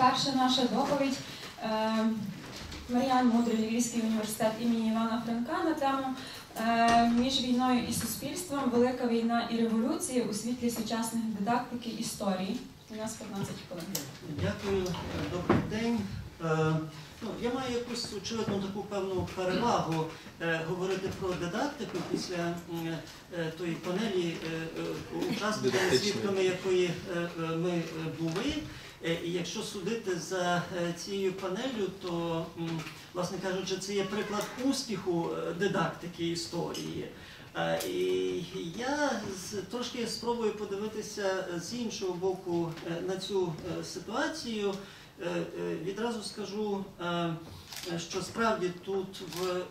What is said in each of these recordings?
перша наша доповідь е, Мар'ян Мудрий, Львівський університет імені Івана Франка на тему е, між війною і суспільством Велика війна і революції у світлі сучасних дидактики історії. У нас 15 хвилин. Дякую, добрий день. Е, Ну, я маю якусь очевидно таку певну перевагу е, говорити про дидактику після е, тої панелі учасниками, свідками якої ми були. Е, якщо судити за е, цією панелью, то, власне кажучи, це є приклад успіху е, дидактики історії. І я трошки спробую подивитися з іншого боку на цю ситуацію. Відразу скажу, що справді тут в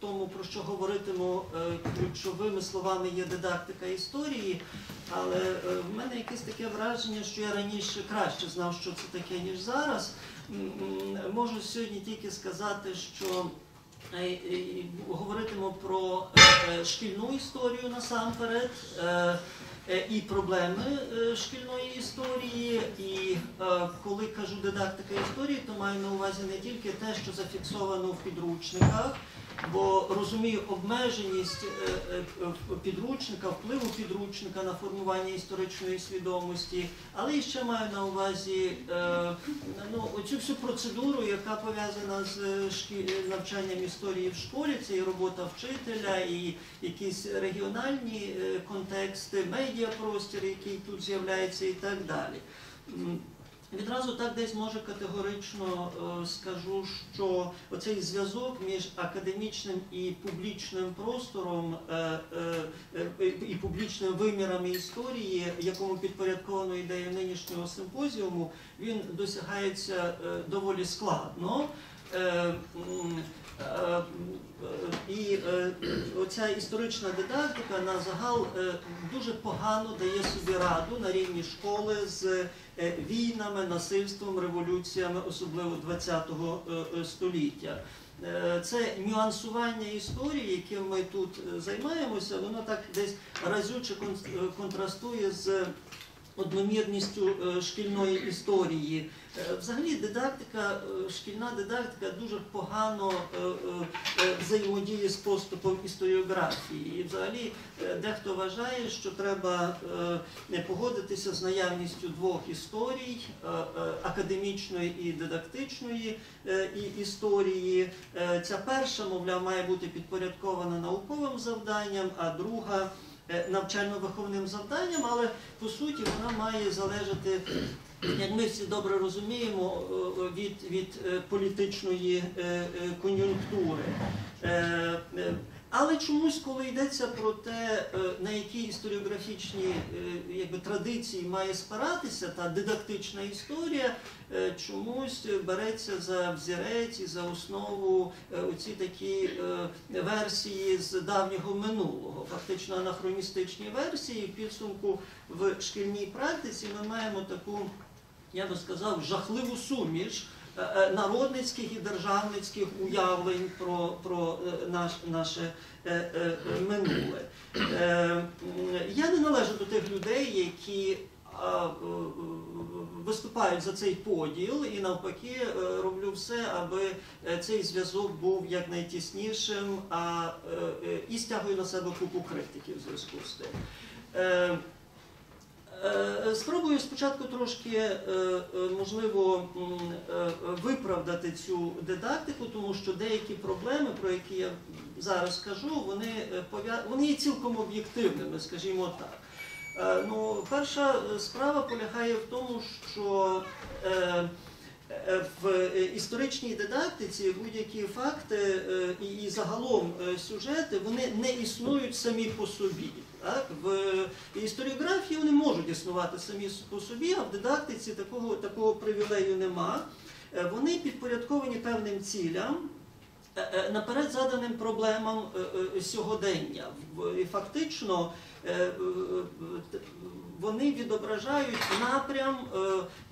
тому, про що говоритиму е, ключовими словами є дидактика історії, але е, в мене якесь таке враження, що я раніше краще знав, що це таке, ніж зараз. Можу сьогодні тільки сказати, що е, говоритиму про шкільну історію насамперед. І проблеми шкільної історії, і коли кажу дидактика історії, то маю на увазі не тільки те, що зафіксовано в підручниках, бо розумію обмеженість е, е, підручника, впливу підручника на формування історичної свідомості, але і ще маю на увазі е, ну, оцю всю процедуру, яка пов'язана з навчанням історії в школі, це і робота вчителя, і якісь регіональні контексти, медіапростір, який тут з'являється, і так далі. Відразу так десь може категорично е, скажу, що оцей зв'язок між академічним і публічним простором е, е, і публічними вимірами історії, якому підпорядковано ідея нинішнього симпозіуму, він досягається доволі складно. І е, оця історична дидактика на загал е, дуже погано дає собі раду на рівні школи з е, війнами, насильством, революціями, особливо ХХ століття. Це нюансування історії, яким ми тут займаємося, воно так десь разюче кон- контрастує з одномірністю шкільної історії. Е, Взагалі дидактика, е, шкільна дидактика дуже погано е, взаємодіє з поступом історіографії. І взагалі дехто вважає, що треба погодитися з наявністю двох історій академічної і дидактичної і історії. Ця перша, мовляв, має бути підпорядкована науковим завданням, а друга навчально-виховним завданням, але по суті вона має залежати, як ми всі добре розуміємо, е, від, від е, політичної е, кон'юнктури. Але чомусь, коли йдеться про те, на які історіографічні якби, традиції має спиратися та дидактична історія, чомусь береться за взірець і за основу оці такі версії з давнього минулого, фактично анахроністичні версії. В підсумку в шкільній практиці ми маємо таку, я би сказав, жахливу суміш е, е, народницьких і державницьких уявлень про, про е, наш, наше минуле. Я не належу до тих людей, які виступають за цей поділ і навпаки роблю все, аби цей зв'язок був якнайтіснішим, а і стягую на себе купу критики в зв'язку з тим. Е, Спробую спочатку трошки, е, е, можливо, виправдати цю дидактику, тому що деякі проблеми, про які я зараз кажу, вони, вони є цілком об'єктивними, скажімо так. Ну, перша справа полягає в тому, що в історичній дидактиці будь-які факти і, загалом сюжети вони не існують самі по собі. Так? В історіографії вони можуть існувати самі по собі, а в дидактиці такого, такого привілею нема. Е, Вони підпорядковані певним цілям, е, е, наперед заданим проблемам е, е, сьогодення. І фактично е, е, вони відображають напрям е,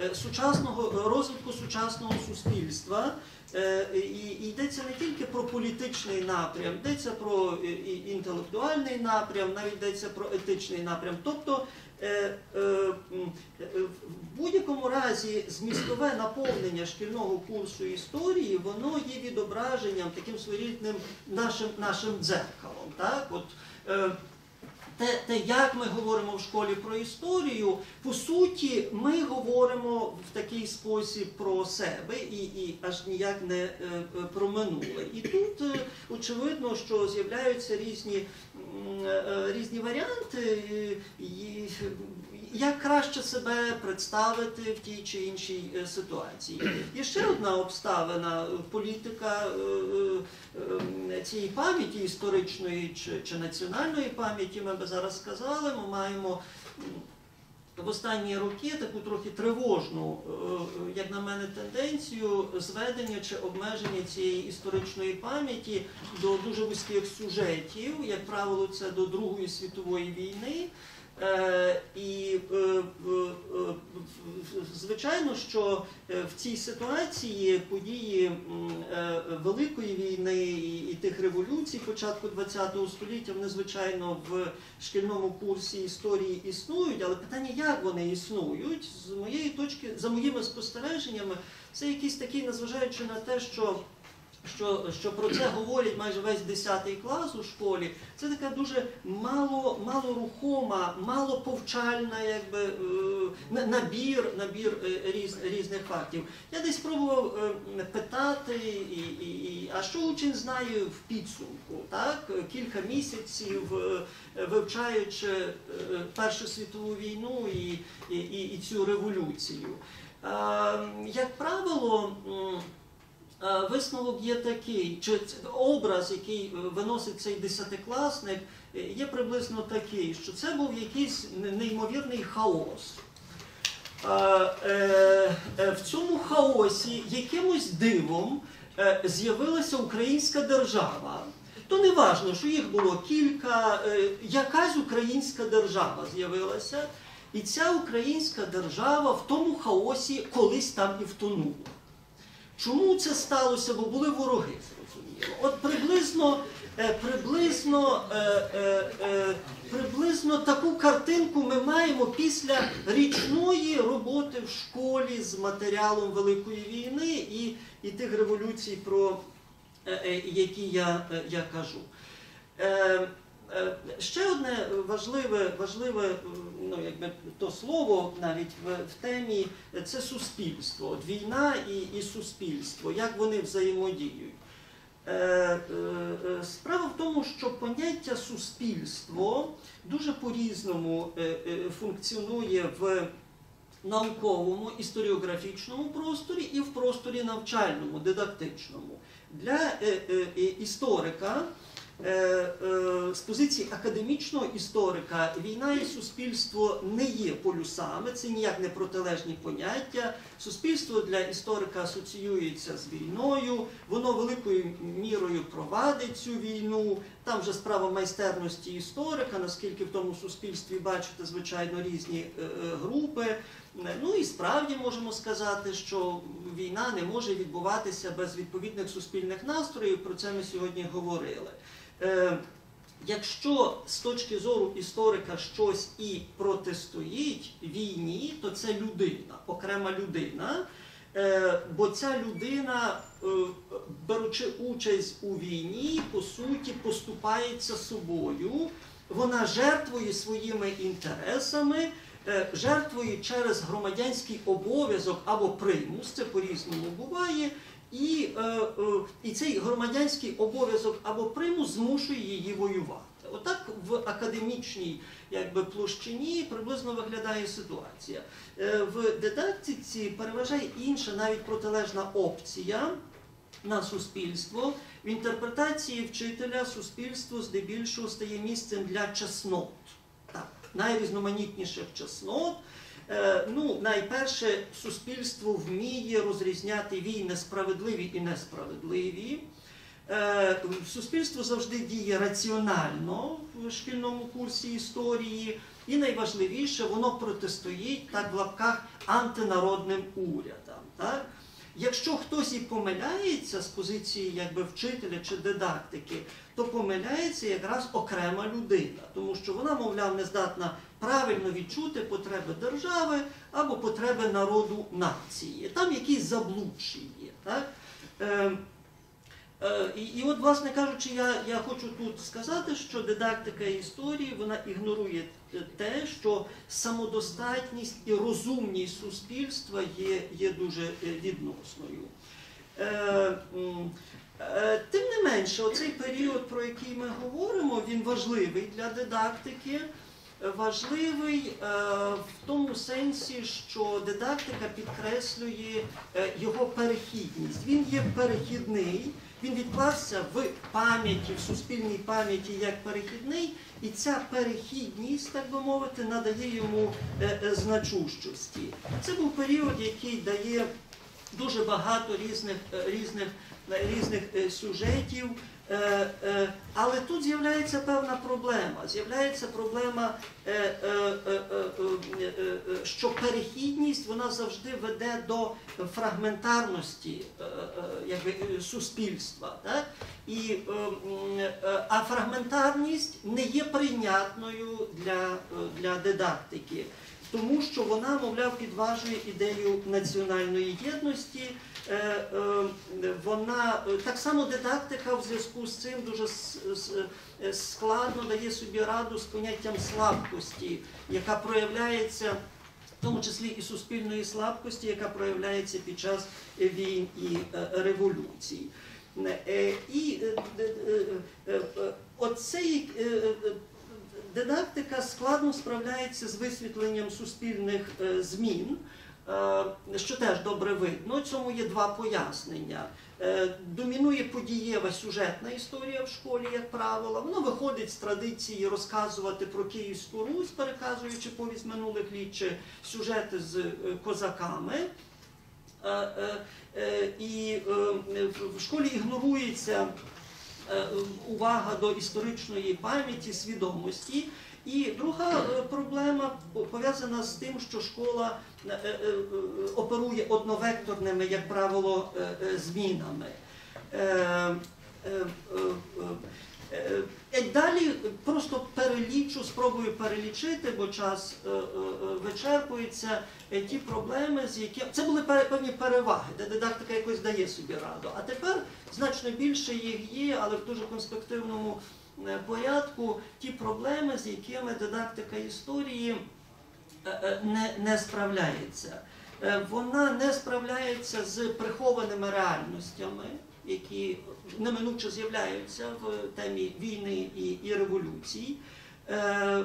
е, сучасного розвитку сучасного суспільства. Е, І йдеться не тільки про політичний напрям, йдеться про е, інтелектуальний напрям, навіть йдеться про етичний напрям. Тобто е, В будь-якому разі змістове наповнення шкільного курсу історії, воно є відображенням таким своєрідним нашим, нашим дзеркалом. Так? От, те, те, як ми говоримо в школі про історію, по суті, ми говоримо в такий спосіб про себе і, і аж ніяк не е, е, про минуле. І тут е, очевидно, що з'являються різні, е, різні варіанти, е, і, як краще себе представити в тій чи іншій е, ситуації. І ще одна обставина е, політика е, цієї пам'яті історичної чи, чи національної пам'яті, ми би зараз сказали, ми маємо. В останні роки таку трохи тривожну, як на мене, тенденцію зведення чи обмеження цієї історичної пам'яті до дуже вузьких сюжетів, як правило, це до Другої світової війни. Е, І е, звичайно, що е, в цій ситуації події Великої війни і тих революцій початку ХХ століття, вони звичайно в шкільному курсі історії існують, але питання, як вони існують, з моєї точки, за моїми спостереженнями, це якийсь такий, незважаючи на те, що що, що про це говорять майже весь 10 клас у школі, це така дуже мало, малорухома, малоповчальна якби, е, набір, набір е, різ, різних фактів. Я десь пробував е, питати, і, і, і, а що учень знає в підсумку, так? кілька місяців вивчаючи Першу світову війну і, і, і, цю революцію. Як правило, Висновок є такий, чи образ, який е, виносить цей десятикласник, е, є приблизно такий, що це був якийсь неймовірний хаос. Е, е, е, В цьому хаосі якимось дивом е, з'явилася українська держава. То не важно, що їх було кілька, е, якась українська держава з'явилася, і ця українська держава в тому хаосі колись там і втонула. Чому це сталося? Бо були вороги. От приблизно, е, приблизно, е, е, приблизно таку картинку ми маємо після річної роботи в школі з матеріалом Великої війни і, і тих революцій, про які я, я кажу. Ще одне важливе, важливе ну, якби, то слово навіть в, в темі це суспільство. От війна і, і суспільство, як вони взаємодіють. Е, е, е, Справа в тому, що поняття суспільство дуже по-різному е, е, функціонує в науковому історіографічному просторі і в просторі навчальному, дидактичному. Для історика з позиції академічного історика війна і суспільство не є полюсами, це ніяк не протилежні поняття. Суспільство для історика асоціюється з війною, воно великою мірою провадить цю війну. Там вже справа майстерності історика, наскільки в тому суспільстві бачите, звичайно, різні е, е, групи. Ну і справді можемо сказати, що війна не може відбуватися без відповідних суспільних настроїв. Про це ми сьогодні говорили. Е, Якщо з точки зору історика щось і протистоїть війні, то це людина, окрема людина. Е, Бо ця людина, е, беручи участь у війні, по суті, поступається собою. Вона жертвує своїми інтересами, жертвує через громадянський обов'язок або примус, це по-різному буває. І, е, е, і цей громадянський обов'язок або примус змушує її воювати. Отак в академічній якби, площині приблизно виглядає ситуація. Е, в дидактиці переважає інша, навіть протилежна опція на суспільство. В інтерпретації вчителя суспільство здебільшого стає місцем для чеснот. Так, найрізноманітніших чеснот. Е, ну, найперше, суспільство вміє розрізняти війни справедливі і несправедливі. Е, Суспільство завжди діє раціонально в шкільному курсі історії, і найважливіше, воно протистоїть так в лапках антинародним урядам. Так? Якщо хтось і помиляється з позиції якби вчителя чи дидактики, то помиляється якраз окрема людина, тому що вона, мовляв, не здатна правильно відчути потреби держави або потреби народу нації. Там якісь заблудші є. Так? Е, Е, І, і от, власне кажучи, я, я хочу тут сказати, що дидактика історії вона ігнорує те, що самодостатність і розумність суспільства є, є дуже е, відносною. Е, е, Тим не менше, оцей період, про який ми говоримо, він важливий для дидактики. Важливий е, в тому сенсі, що дидактика підкреслює е, його перехідність. Він є перехідний, він відклався в пам'яті, в суспільній пам'яті як перехідний, і ця перехідність, так би мовити, надає йому е, е, значущості. Це був період, який дає дуже багато різних, е, різних, різних сюжетів. Але тут з'являється певна проблема. З'являється проблема, що перехідність вона завжди веде до фрагментарності якби, суспільства. Так? І, е, е, а фрагментарність не є прийнятною для, е, для дидактики тому що вона, мовляв, підважує ідею національної єдності. Вона так само дидактика в зв'язку з цим дуже складно дає собі раду з поняттям слабкості, яка проявляється. В тому числі і суспільної слабкості, яка проявляється під час війн і революцій. І оцей дидактика складно справляється з висвітленням суспільних е, змін, е, що теж добре видно. Цьому є два пояснення. Е, Домінує подієва сюжетна історія в школі, як правило. Воно виходить з традиції розказувати про Київську Русь, переказуючи повість минулих літ чи сюжети з козаками. Е, е, е, І в- школі ігнорується увага до історичної пам'яті, свідомості. І друга проблема пов'язана з тим, що школа оперує одновекторними, як правило, змінами. Е, Далі просто перелічу, спробую перелічити, бо час е, е, вичерпується. Ті проблеми, з якими це були певні переваги, де дидактика якось дає собі раду. А тепер значно більше їх є, але в дуже конспективному порядку ті проблеми, з якими дидактика історії не, справляється. Вона не справляється з прихованими реальностями, які неминуче з'являються в темі війни і, і революцій. Е, е,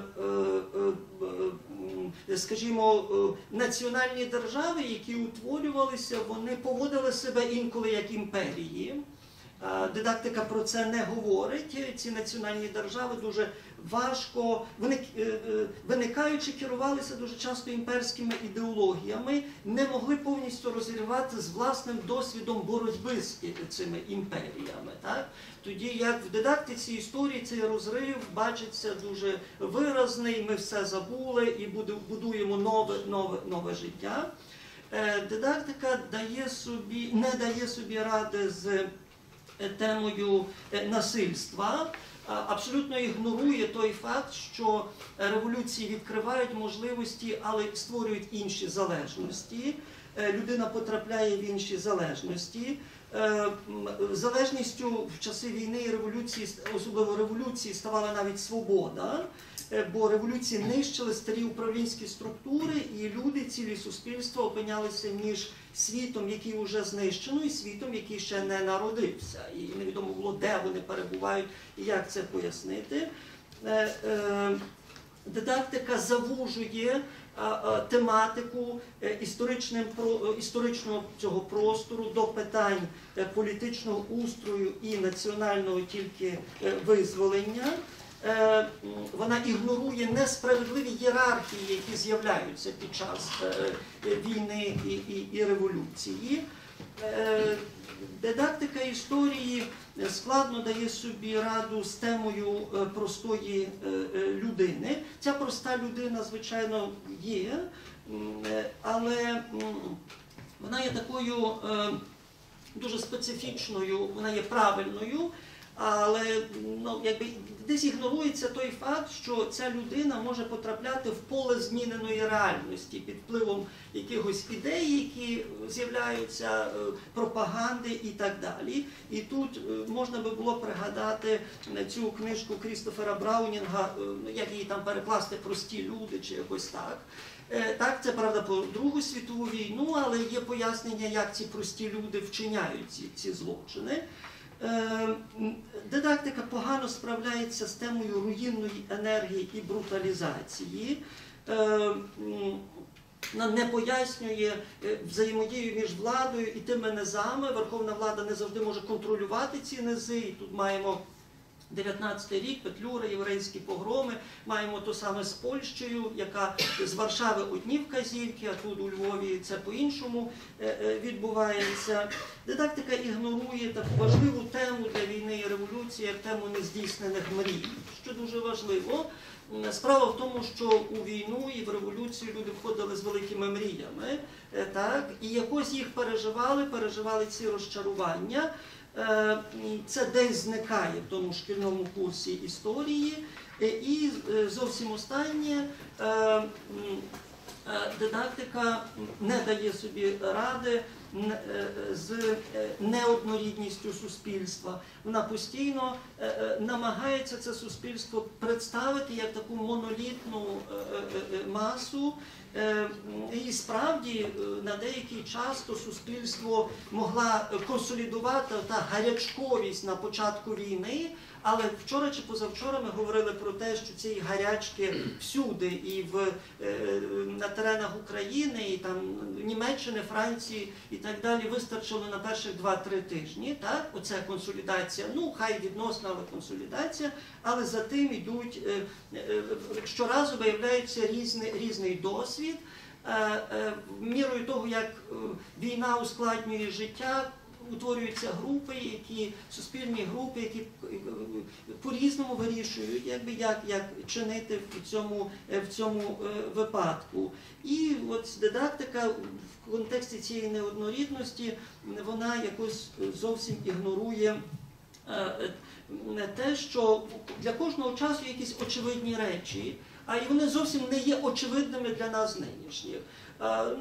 е, Скажімо, національні держави, які утворювалися, вони поводили себе інколи як імперії. Дидактика про це не говорить. Ці національні держави дуже важко е, е, виникаючи, керувалися дуже часто імперськими ідеологіями, не могли повністю розірвати з власним досвідом боротьби з цими імперіями. Так? Тоді як в дидактиці історії цей розрив бачиться дуже виразний, ми все забули і будуємо нове, нове, нове життя. Е, Дидактика дає собі, не дає собі ради з е, темою е, насильства, абсолютно ігнорує той факт, що революції відкривають можливості, але створюють інші залежності. Е, Людина потрапляє в інші залежності. Е, Залежністю в часи війни і революції, особливо революції, ставала навіть свобода, е, бо революції нищили старі управлінські структури, і люди, цілі суспільства опинялися між світом, який вже знищено, і світом, який ще не народився. І невідомо було, де вони перебувають і як це пояснити. Е, е, Дидактика завужує тематику е, е, історичного цього простору до питань е, політичного устрою і національного тільки е, визволення. Е, Вона ігнорує несправедливі ієрархії, які з'являються під час е, війни і, і, і революції. Е, Дидактика історії складно дає собі раду з темою простої людини. Ця проста людина, звичайно, є, але вона є такою дуже специфічною, вона є правильною, але ну, якби десь ігнорується той факт, що ця людина може потрапляти в поле зміненої реальності під впливом якихось ідей, які з'являються, е, пропаганди і так далі. І тут е, можна би було пригадати е, цю книжку Крістофера Браунінга, як її там перекласти прості люди чи якось так. Так, це правда про Другу світову війну, але є пояснення, як ці прості люди вчиняють ці, ці злочини. Е, Дидактика погано справляється з темою руїнної енергії і бруталізації. Е, не пояснює е, взаємодію між владою і тими низами. Верховна влада не завжди може контролювати ці низи. І тут маємо 19 рік, Петлюра, єврейські погроми. Маємо то саме з Польщею, яка з Варшави одні вказівки, а тут у Львові це по-іншому е, е, відбувається. Дидактика ігнорує таку важливу тему для війни і революції, як тему нездійснених мрій, що дуже важливо. Справа в тому, що у війну і в революцію люди входили з великими мріями, е, так, і якось їх переживали, переживали ці розчарування. Е, Це десь зникає в тому шкільному курсі історії. Е, І е, зовсім останнє дидактика не дає собі ради з е, неоднорідністю суспільства. Вона постійно е, е, намагається це суспільство представити як таку монолітну е, е, е, масу. Е, І справді е, на деякий час то суспільство могла е, консолідувати та гарячковість на початку війни. Але вчора чи позавчора ми говорили про те, що цієї гарячки всюди, і в е, на теренах України, і там Німеччини, Франції і так далі вистачило на перших 2-3 тижні. Так, оце консолідація. Ну хай відносна, але консолідація. Але за тим йдуть е, е, щоразу виявляється різний, різний досвід. Мірою того, як війна ускладнює життя, утворюються групи, які суспільні групи, які е, по-різному вирішують, якби як, як чинити в цьому, е, в цьому е, випадку. І от дидактика в контексті цієї неоднорідності вона якось зовсім ігнорує. Те, що для кожного часу є якісь очевидні речі, а і вони зовсім не є очевидними для нас нинішніх.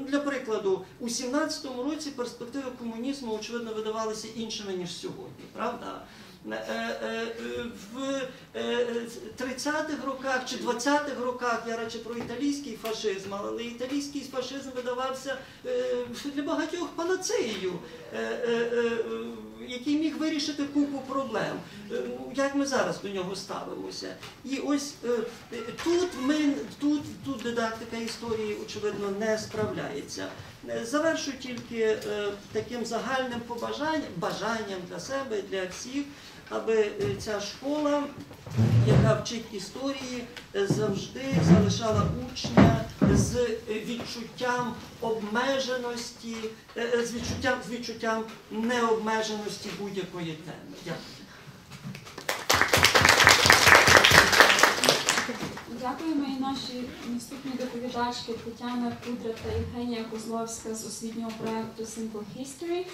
Для прикладу, у 17-му році перспективи комунізму, очевидно, видавалися іншими, ніж сьогодні, правда? Е, е, е, В е, 30-х роках чи 20-х роках я радше про італійський фашизм, але італійський фашизм видавався для багатьох панацеєю, який міг вирішити купу проблем. Е, Як ми зараз до нього ставимося? І ось е, тут ми тут, тут дидактика історії, очевидно, не справляється. Е, Завершу тільки таким загальним побажанням, бажанням для себе, для всіх, аби е, ця школа, яка вчить історії, е, завжди залишала учня з відчуттям обмеженості, е, з відчуттям, з відчуттям необмеженості будь-якої теми. Дякую. Дякуємо і наші наступні доповідачки Тетяна Кудра та Євгенія Козловська з освітнього проекту Simple History.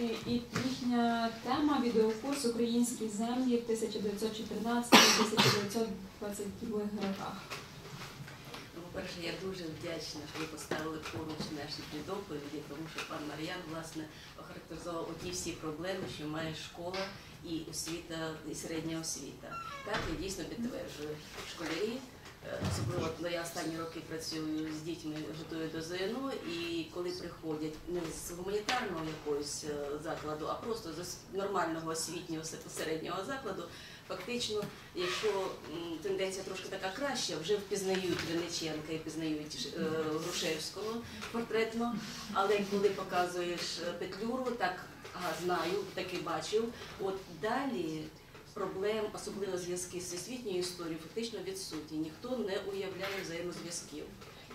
І їхня тема відеокурс Українські землі в 1914-1922 роках. Ну, По-перше, я дуже вдячна, що ви поставили поруч наші доповіді, тому що пан Мар'ян власне охарактеризував оті всі проблеми, що має школа і освіта, і середня освіта. Так, я дійсно підтверджую школярі. Е, Особливо ну, я останні роки працюю з дітьми, готую до ЗНО, і коли приходять не з гуманітарного якогось е, закладу, а просто з нормального освітнього середнього закладу, фактично, якщо тенденція трошки така краща, вже впізнають Винниченка і впізнають е, Грушевського портретно, але коли показуєш Петлюру, так ага, знаю, так і бачив. От далі проблем, особливо зв'язки з всесвітньою історією, фактично відсутні. Ніхто не уявляє взаємозв'язків.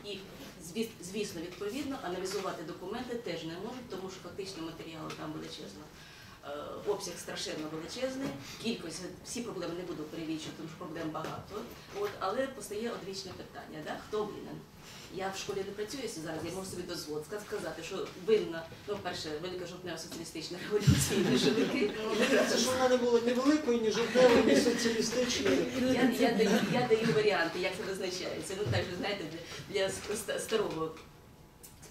І зві- звісно, відповідно, аналізувати документи теж не можуть, тому що фактично матеріалу там величезно. Е, Обсяг страшенно величезний, кількість всі проблеми не буду перелічувати, тому що проблем багато. От, але постає одвічне питання: да? хто винен? Я в школі не працюю зараз, я можу собі дозволити ска- сказати, що винна, ну, перше, велика жовтнева соціалістична революція, і меншовики. Це ж вона не була ні великою, ні жовтневою, ні соціалістичною. Я, даю, варіанти, як це визначається. Ну так знаєте, для старого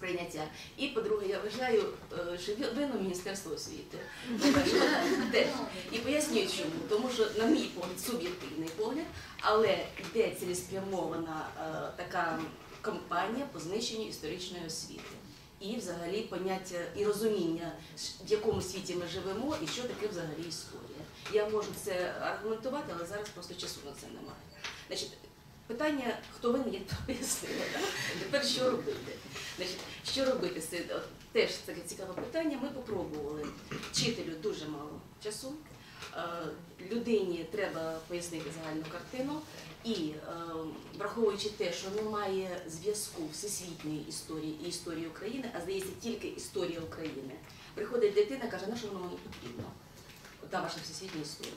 сприйняття. І по-друге, я вважаю, е, що ви- винно Міністерство освіти. І пояснюю чому. Тому що, на мій погляд, суб'єктивний погляд, але йде цілеспрямована е, така кампанія по знищенню історичної освіти. І взагалі поняття і розуміння, в якому світі ми живемо і що таке взагалі історія. Я можу це аргументувати, але зараз просто часу на це немає. Значить, питання, хто винен, я пояснила. Тепер що робити? Значить, що робити? Це теж таке цікаве питання. Ми попробували. Вчителю дуже мало часу. Е, Людині треба пояснити загальну картину. І е, враховуючи те, що немає зв'язку всесвітньої історії і історії України, а здається тільки історія України, приходить дитина каже, на що воно мені потрібно? Та ваша всесвітня історія.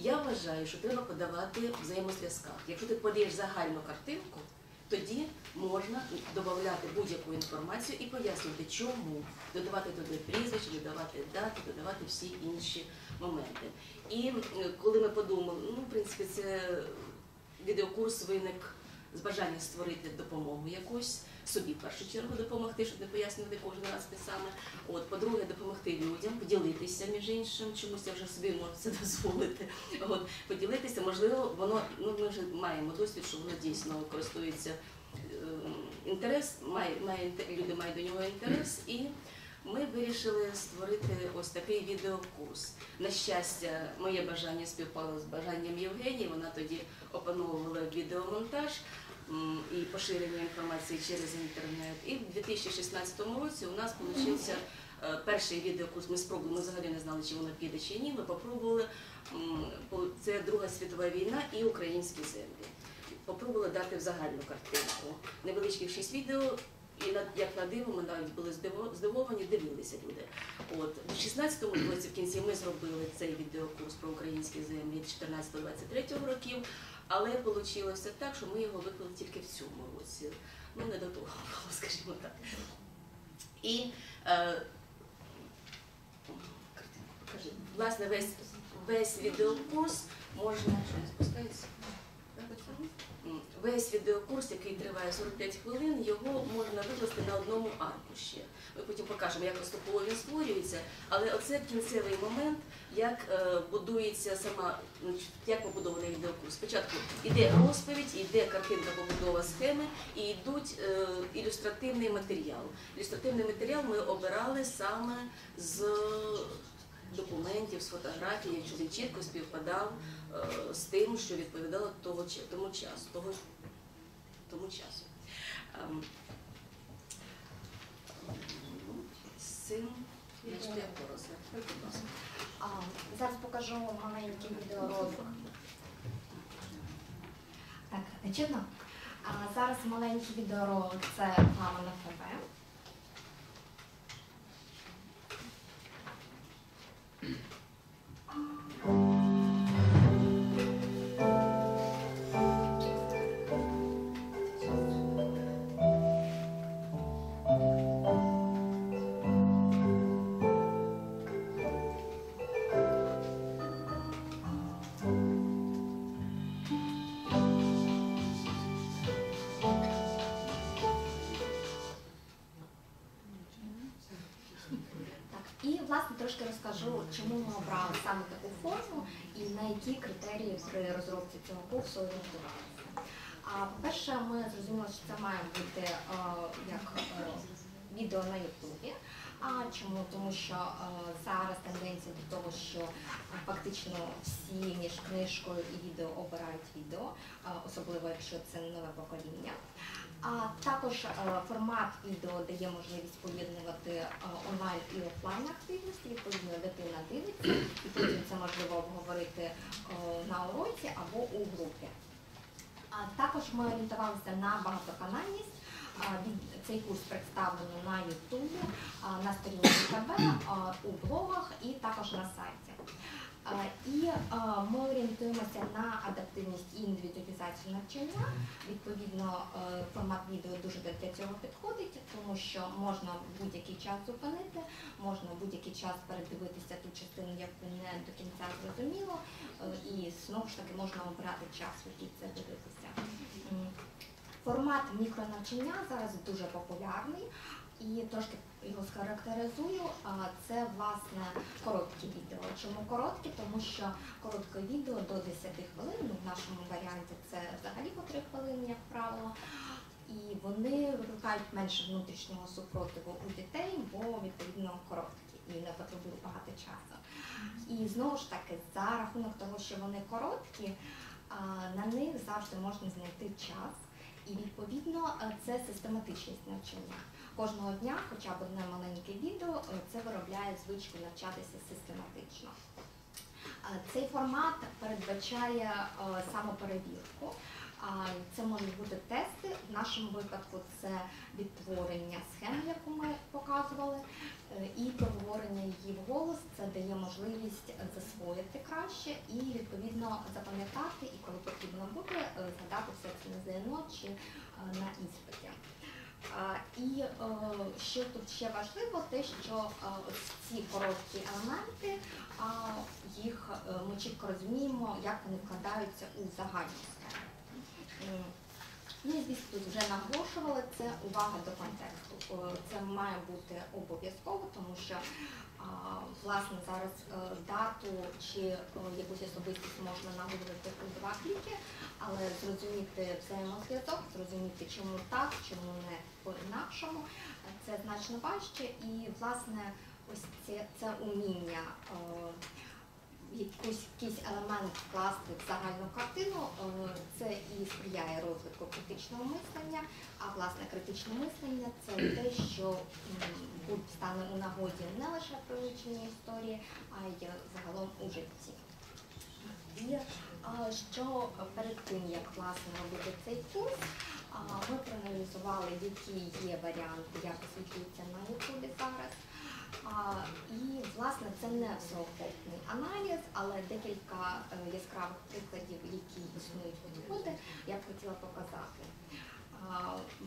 Я вважаю, що треба подавати взаємозв'язках. Якщо ти подаєш загальну картинку, тоді можна додавати будь-яку інформацію і пояснювати, чому, додавати туди прізвище, додавати дати, додавати всі інші моменти. І е, коли ми подумали, ну, в принципі, це відеокурс виник з бажання створити допомогу якусь, собі в першу чергу допомогти, щоб не пояснювати кожен раз те саме. От, по-друге, допомогти людям, поділитися між іншим, чомусь я вже собі можу це дозволити. От, поділитися, можливо, воно, ну ми вже маємо досвід, що воно дійсно користується е, інтерес, має, має, люди мають до нього інтерес і. Ми вирішили створити ось такий відеокурс. На щастя, моє бажання співпало з бажанням Євгенії. Вона тоді опановувала відеомонтаж і поширення інформації через інтернет. І в 2016 році у нас вийшов перший відеокурс. Ми спробували, ми взагалі не знали, чи воно піде чи ні. Ми попробували. по- Це Друга світова війна і українські землі. Попробували дати в загальну картинку. Невеличких шість відео. І як на диво, ми навіть були здиво- здивовані, дивилися люди. От в 16-му році в кінці ми зробили цей відеокурс про українські землі 14-23 років, але вийшло так, що ми його виклали тільки в цьому році. Ну не до того було, скажімо так. І е. Власне, весь весь відеокурс можна що не спускається. Весь відеокурс, який триває 45 хвилин, його можна викласти на одному аркуші. Ми потім покажемо, як поступово він створюється, але оце кінцевий момент, як е, будується сама, як побудований відеокурс. Спочатку йде розповідь, йде картинка побудова схеми і йдуть е, ілюстративний матеріал. Ілюстративний матеріал ми обирали саме з документів, з фотографій, якщо він чітко співпадав е, з тим, що відповідало того, тому часу. Того, тому часу. Ем, з цим порозумію. А, зараз покажу маленький відеоролик. Так, чутно? А, зараз маленький відеоролик це Мама на ФБ. thank you при розробці цього курсу орієнтувалися. А по-перше, ми зрозуміли, що це має бути е, як е, відео на Ютубі. А чому? Тому що е, зараз тенденція до того, що фактично всі між книжкою і відео обирають відео, особливо якщо це нове покоління. А також е, формат відео дає можливість поєднувати е, онлайн і офлайн активності. Відповідно, дитина дивиться, і потім це можливо обговорити е, на уроці або у групі. А також ми орієнтувалися на багатоканальність. Цей курс представлено на Ютубі, на сторінці КБ, у блогах і також на сайті. І ми орієнтуємося на адаптивність і індивідуалізацію навчання. Відповідно, е, формат відео дуже для цього підходить, тому що можна будь-який час зупинити, можна будь-який час передивитися ту частину, яку не до кінця зрозуміло, е, і знову ж таки можна обрати час, в який це дивитися. Формат мікронавчання зараз дуже популярний і трошки його схарактеризую. А, Це власне короткі відео. Чому короткі? Тому що коротке відео до 10 хвилин, ну, в нашому варіанті це взагалі по 3 хвилини, як правило. І вони викликають менше внутрішнього супротиву у дітей, бо відповідно короткі і не потребують багато часу. І знову ж таки, за рахунок того, що вони короткі, на них завжди можна знайти час. І відповідно це систематичність навчання. Кожного дня, хоча б одне маленьке відео, е, це виробляє звичку навчатися систематично. Е, Цей формат передбачає е, самоперевірку. Це можуть бути тести. В нашому випадку це відтворення схем, яку ми показували, і проговорення її вголос. Це дає можливість засвоїти краще і відповідно запам'ятати, і коли потрібно буде, згадати все це на ЗНО чи на іспиті. І е, що тут ще важливо, те, що е, ці короткі елементи, їх е, ми чітко розуміємо, як вони вкладаються у загальну схему. І звісно, тут вже наголошували це увага до контексту. Це має бути обов'язково, тому що власне зараз е, дату чи е, якусь особистість можна наговорити у два кліки, але зрозуміти взаємозв'язок, зрозуміти, чому так, чому не по-інакшому, е, це значно важче. І власне ось це, це уміння. Е, Якийсь, елемент вкласти в загальну картину, е, це і сприяє розвитку критичного мислення, а власне критичне мислення це те, що стане у нагоді не лише при вивченні історії, а й загалом у житті. І що перед тим, як власне робити цей курс, ми проаналізували, які є варіанти, як освітлюється на Ютубі зараз. І власне це не всеохопний аналіз, але декілька е, яскравих прикладів, які існують підходи, я б хотіла показати.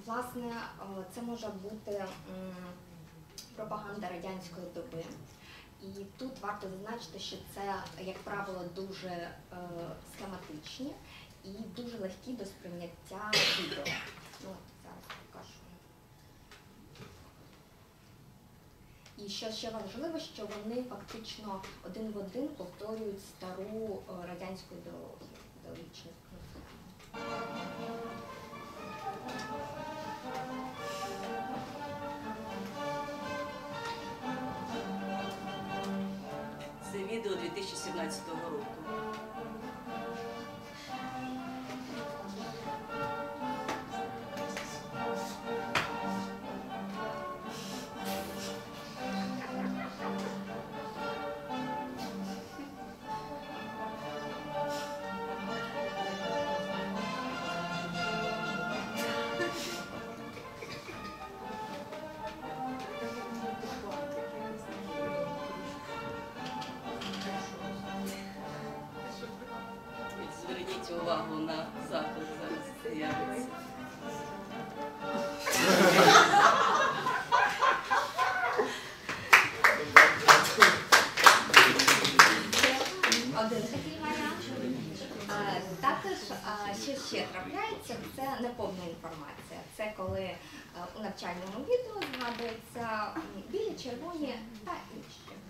Власне, е, це може бути пропаганда радянської доби. І тут варто зазначити, що це, як правило, дуже е, схематичні і дуже легкі до сприйняття відео. Ну, зараз покажу. І що ще важливо, що вони фактично один в один повторюють стару е, радянську ідеологію ідеологічну. Це відео 2017 року. Зверніть увагу на заклик зараз з'явиться. Один такий варіант. Також що ще трапляється, це неповна інформація. Це коли у навчальному відео згадуються білі, червоні та інші.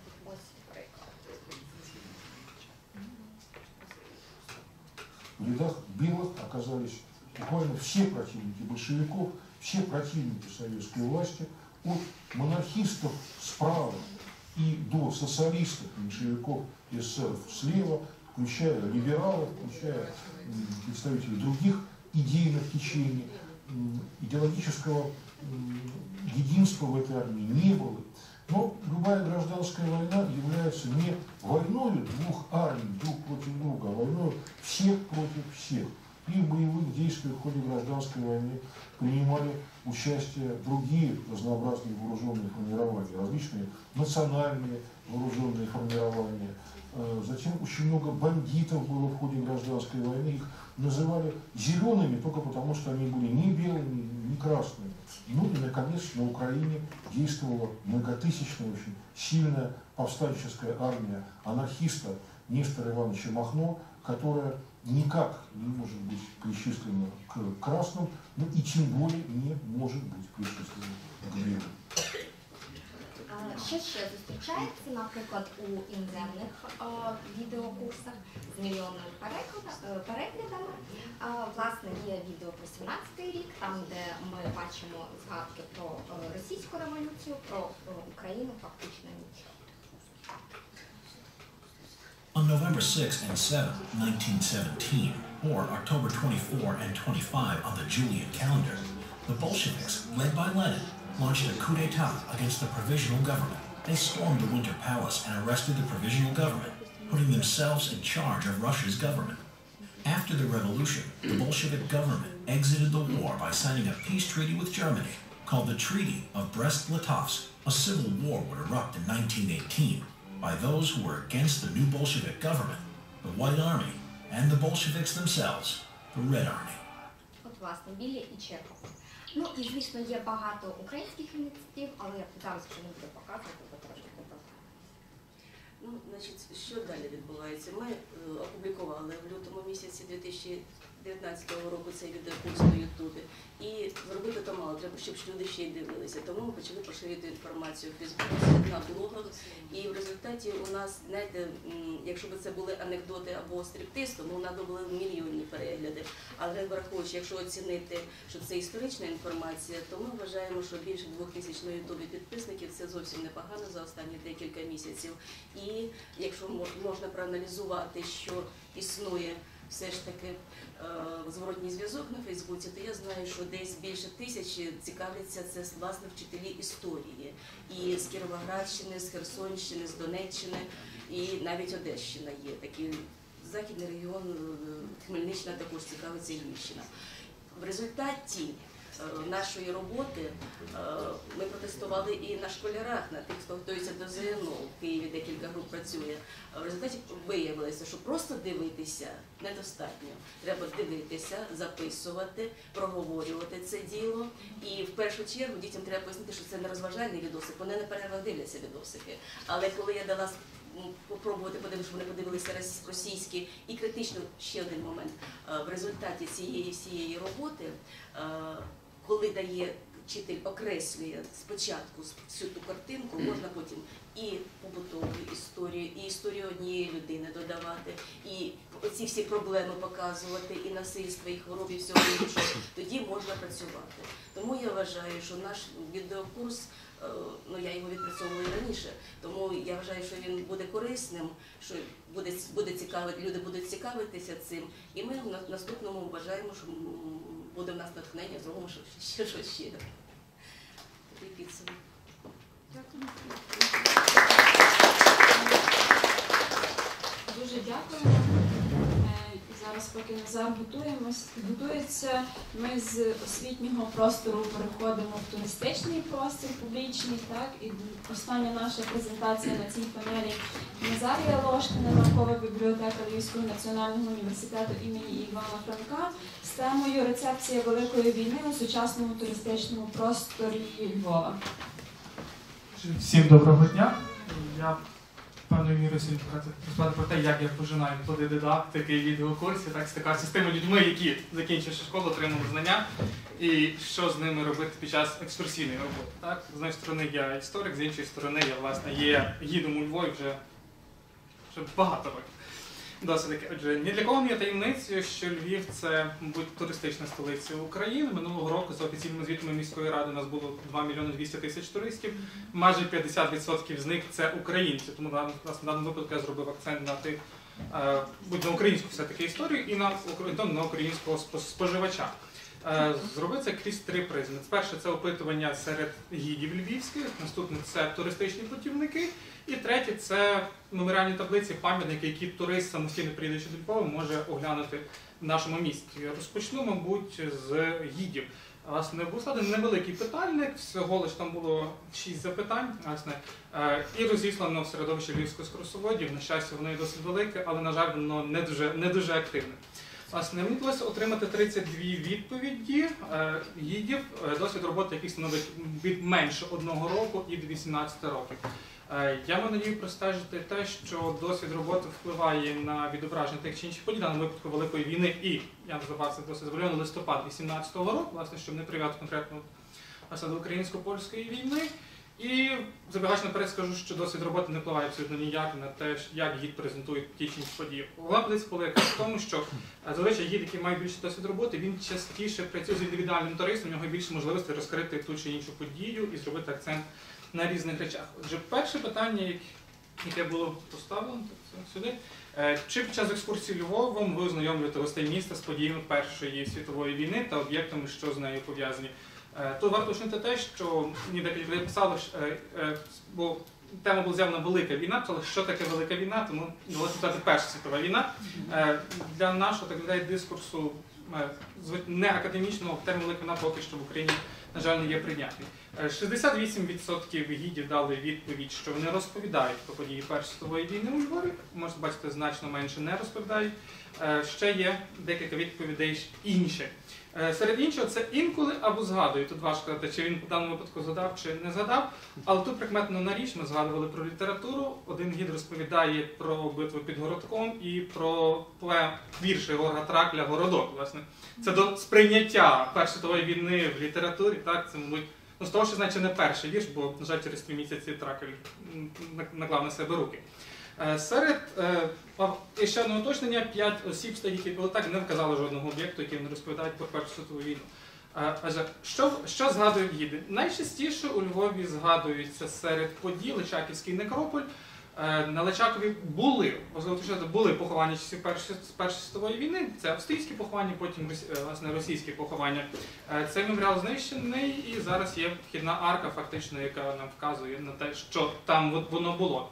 В рядах белых оказались буквально все противники большевиков, все противники советской власти, от монархистов справа и до социалистов, меньшевиков, эсеров слева, включая либералов, включая представителей других идейных течений. Идеологического единства в этой армии не было. Но любая гражданская война является не войной двух армий друг против друга, а войной всех против всех. И в боевых действиях в ходе гражданской войны принимали участие другие разнообразные вооруженные формирования, различные национальные вооруженные формирования. Э, Затем очень много бандитов было в ходе гражданской войны. Их называли зелеными только потому, что они были не белыми, не красными. Ну и, наконец, на Украине действовала многотысячная, очень сильная повстанческая армия анархиста Нестора Ивановича Махно, которая никак не может быть причислена к красным, ну и тем более не может быть причислена к белым. Е, Що ще зустрічається, наприклад, у іноземних е, відеокурсах з мільйонними е, переглядами. Власне, є відео про 17-й рік, там, де ми бачимо згадки про російську революцію, про Україну фактично ніч. On November 6 and 7, 1917, or October 24 and 25 on the Julian calendar, the Bolsheviks, led by Lenin, launched a coup d'etat against the provisional government. They stormed the Winter Palace and arrested the provisional government, putting themselves in charge of Russia's government. After the revolution, the Bolshevik government exited the war by signing a peace treaty with Germany called the Treaty of Brest-Litovsk. A civil war would erupt in 1918 by those who were against the new Bolshevik government, the White Army, and the Bolsheviks themselves, the Red Army. Ну і звісно є багато українських ініціатив, але я зараз що не буду показувати, бо трошки. Ну, значить, що далі відбувається? Ми е, опублікували в лютому місяці 2019 року цей відеокурс на Ютубі. І зробити то мало, треба, щоб люди ще й дивилися. Тому ми почали поширити інформацію в Фейсбуці на блогах. І в результаті у нас, знаєте, якщо б це були анекдоти або стриптиз, то ну, нам були мільйонні перегляди. Але враховуючи, якщо оцінити, що це історична інформація, то ми вважаємо, що більше двох тисяч на Ютубі підписників це зовсім непогано за останні декілька місяців. І якщо мож- можна проаналізувати, що існує все ж таки е, зворотній зв'язок на Фейсбуці, то я знаю, що десь більше тисячі цікавляться це власне вчителі історії і з Кіровоградщини, з Херсонщини, з Донеччини і навіть Одещина є такі. Західний регіон е, Хмельниччина також цікавиться і Львівщина. В результаті нашої роботи е, ми протестували і на школярах, на тих, хто готується до ЗНО. В Києві декілька груп працює. В результаті виявилося, що просто дивитися недостатньо. Треба дивитися, записувати, проговорювати це діло. І в першу чергу дітям треба пояснити, що це не розважальний відосик. Вони на перервах дивляться відосики. Але коли я дала попробувати подивитися, вони подивилися російські і критично ще один момент. Е, В результаті цієї всієї роботи, е, коли дає вчитель окреслює спочатку всю ту картинку, можна потім і побутову історію, і історію однієї людини додавати, і оці всі проблеми показувати, і насильство, і хвороби, і всього іншого. Тоді можна працювати. Тому я вважаю, що наш відеокурс, е, ну я його відпрацьовувала і раніше, тому я вважаю, що він буде корисним, що буде, буде цікавити, люди будуть цікавитися цим. І ми на наступному вважаємо, що буде в нас натхнення, зробимо ще щось ще. Такий підсумок. Дуже дякуємо. Е, Зараз, поки Назар готується, ми з освітнього простору переходимо в туристичний простір публічний. Так і остання наша презентація на цій панелі Назарія Лошкина, наукова бібліотека Львівського національного університету імені Івана Франка з темою Рецепція Великої війни у сучасному туристичному просторі Львова. Всім доброго дня. Я певною мірою сьогодні розповідати про те, як я пожинаю плоди дидактики і відеокурсів, так стикався з тими людьми, які закінчивши школу, отримали знання, і що з ними робити під час екскурсійної роботи. Так? З однієї сторони я історик, з іншої сторони я власне є гідом у Львові вже, вже багато років. Досить. Отже, ні для кого не є таємницею, що Львів це, мабуть, туристична столиця України. Минулого року, за офіційними звітами міської ради, у нас було 2 мільйони 200 тисяч туристів. Майже 50% з них це українці. Тому на, даному випадку я зробив акцент на тих, е, будь на українську все-таки історію і на, на українського спо- споживача. Е, Зробив це крізь три призми. Перше це опитування серед гідів львівських, наступне це туристичні путівники, і третє це меморіальні таблиці, пам'ятники, які турист самостійно приїдучи до Львова може оглянути в нашому місті. Розпочну, мабуть, з гідів. Власне, був складений невеликий питальник, всього лиш там було шість запитань, власне, е, і розіслано в середовище львівських екскурсоводів. На щастя, воно є досить велике, але, на жаль, воно не дуже, не дуже активне. Власне, мені вдалося отримати 32 відповіді е, гідів, е, досвід роботи, який становить від менше одного року і до 18 років. Е, Я маю надію простежити те, що досвід роботи впливає на відображення тих чи інших подій, даному випадку Великої війни, і я називав це досить звольоно листопад 18-го року, власне, щоб не прив'язати конкретно до українсько-польської війни. І забігаючи наперед скажу, що досвід роботи не впливає абсолютно ніяк на те, як гід презентує ті чи інші події. Позиція полягає в тому, що е, зазвичай гід, який має більше досвід роботи, він частіше працює з індивідуальним туристом, у нього більше можливостей розкрити ту чи іншу подію і зробити акцент на різних речах. Отже, перше питання, як- яке було поставлено сюди. Е, Чи під час екскурсії Львовом ви ознайомлюєте гостей міста з подіями Першої світової війни та об'єктами, що з нею пов'язані? Е, Тут варто уточнити те, що декілька людей писали, е, бо тема була з'явлена Велика війна, але що таке велика війна, тому довелося сказати Перша світова війна. Для нашого так людей дискурсу не академічного термін велика війна поки що в Україні, на жаль, не є прийнятний. Е, 68% гідів дали відповідь, що вони розповідають про події Першої світової війни у Львові. Можете бачити, значно менше не розповідають. Е, Ще є декілька відповідей інші. Е, Серед іншого, це інколи або згадує. Тут важко сказати, чи він в даному випадку згадав чи не згадав. Але тут прикметно на річ ми згадували про літературу. Один гід розповідає про битву під городком і про вірші Горга Тракля Городок. Власне, це до сприйняття Першої світової війни в літературі. Так, це мабуть. Ну, з того, що значить не перший вірш, бо, на жаль, через три місяці Тракель наклав на себе руки. Е, Серед е, ще одне уточнення, п'ять осіб стоїть, які так, не вказали жодного об'єкту, який не розповідають про Першу світову війну. Адже що, що згадують гіди? Найчастіше у Львові згадується серед подій Личаківський некрополь. Е, На Личакові були, були поховання часів Першої, Першої світової війни. Це австрійські поховання, потім е, власне російські поховання. Е, Цей меморіал знищений, і зараз є вхідна арка, фактично, яка нам вказує на те, що там воно було.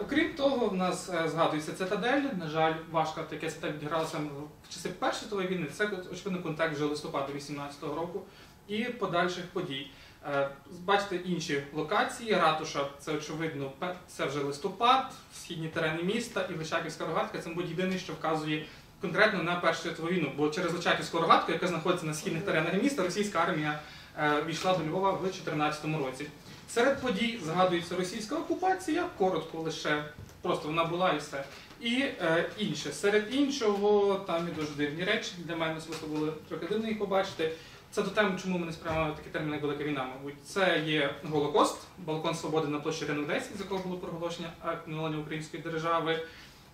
Окрім того, в нас згадується цитадель. На жаль, важко таке цитадель відігралося в часи Першої світової війни. Це очевидно контекст вже листопада 18-го року і подальших подій. Е, Бачите інші локації. Ратуша це очевидно, це вже листопад, східні терени міста і Личаківська рогатка. Це мабуть єдине, що вказує конкретно на Першу світову війну. Бо через Личаківську рогатку, яка знаходиться на східних теренах міста, російська армія е, війшла до Львова в 2014 році. Серед подій згадується російська окупація, коротко лише просто вона була і все. І е, інше. Серед іншого, там є дуже дивні речі. Для мене особисто було трохи дивно їх побачити. Це до теми, чому ми не сприймаємо такий термін, як Велика війна, мабуть. Це є Голокост, балкон свободи на площі Ринок 10, з якого було проголошення акт минулення української держави.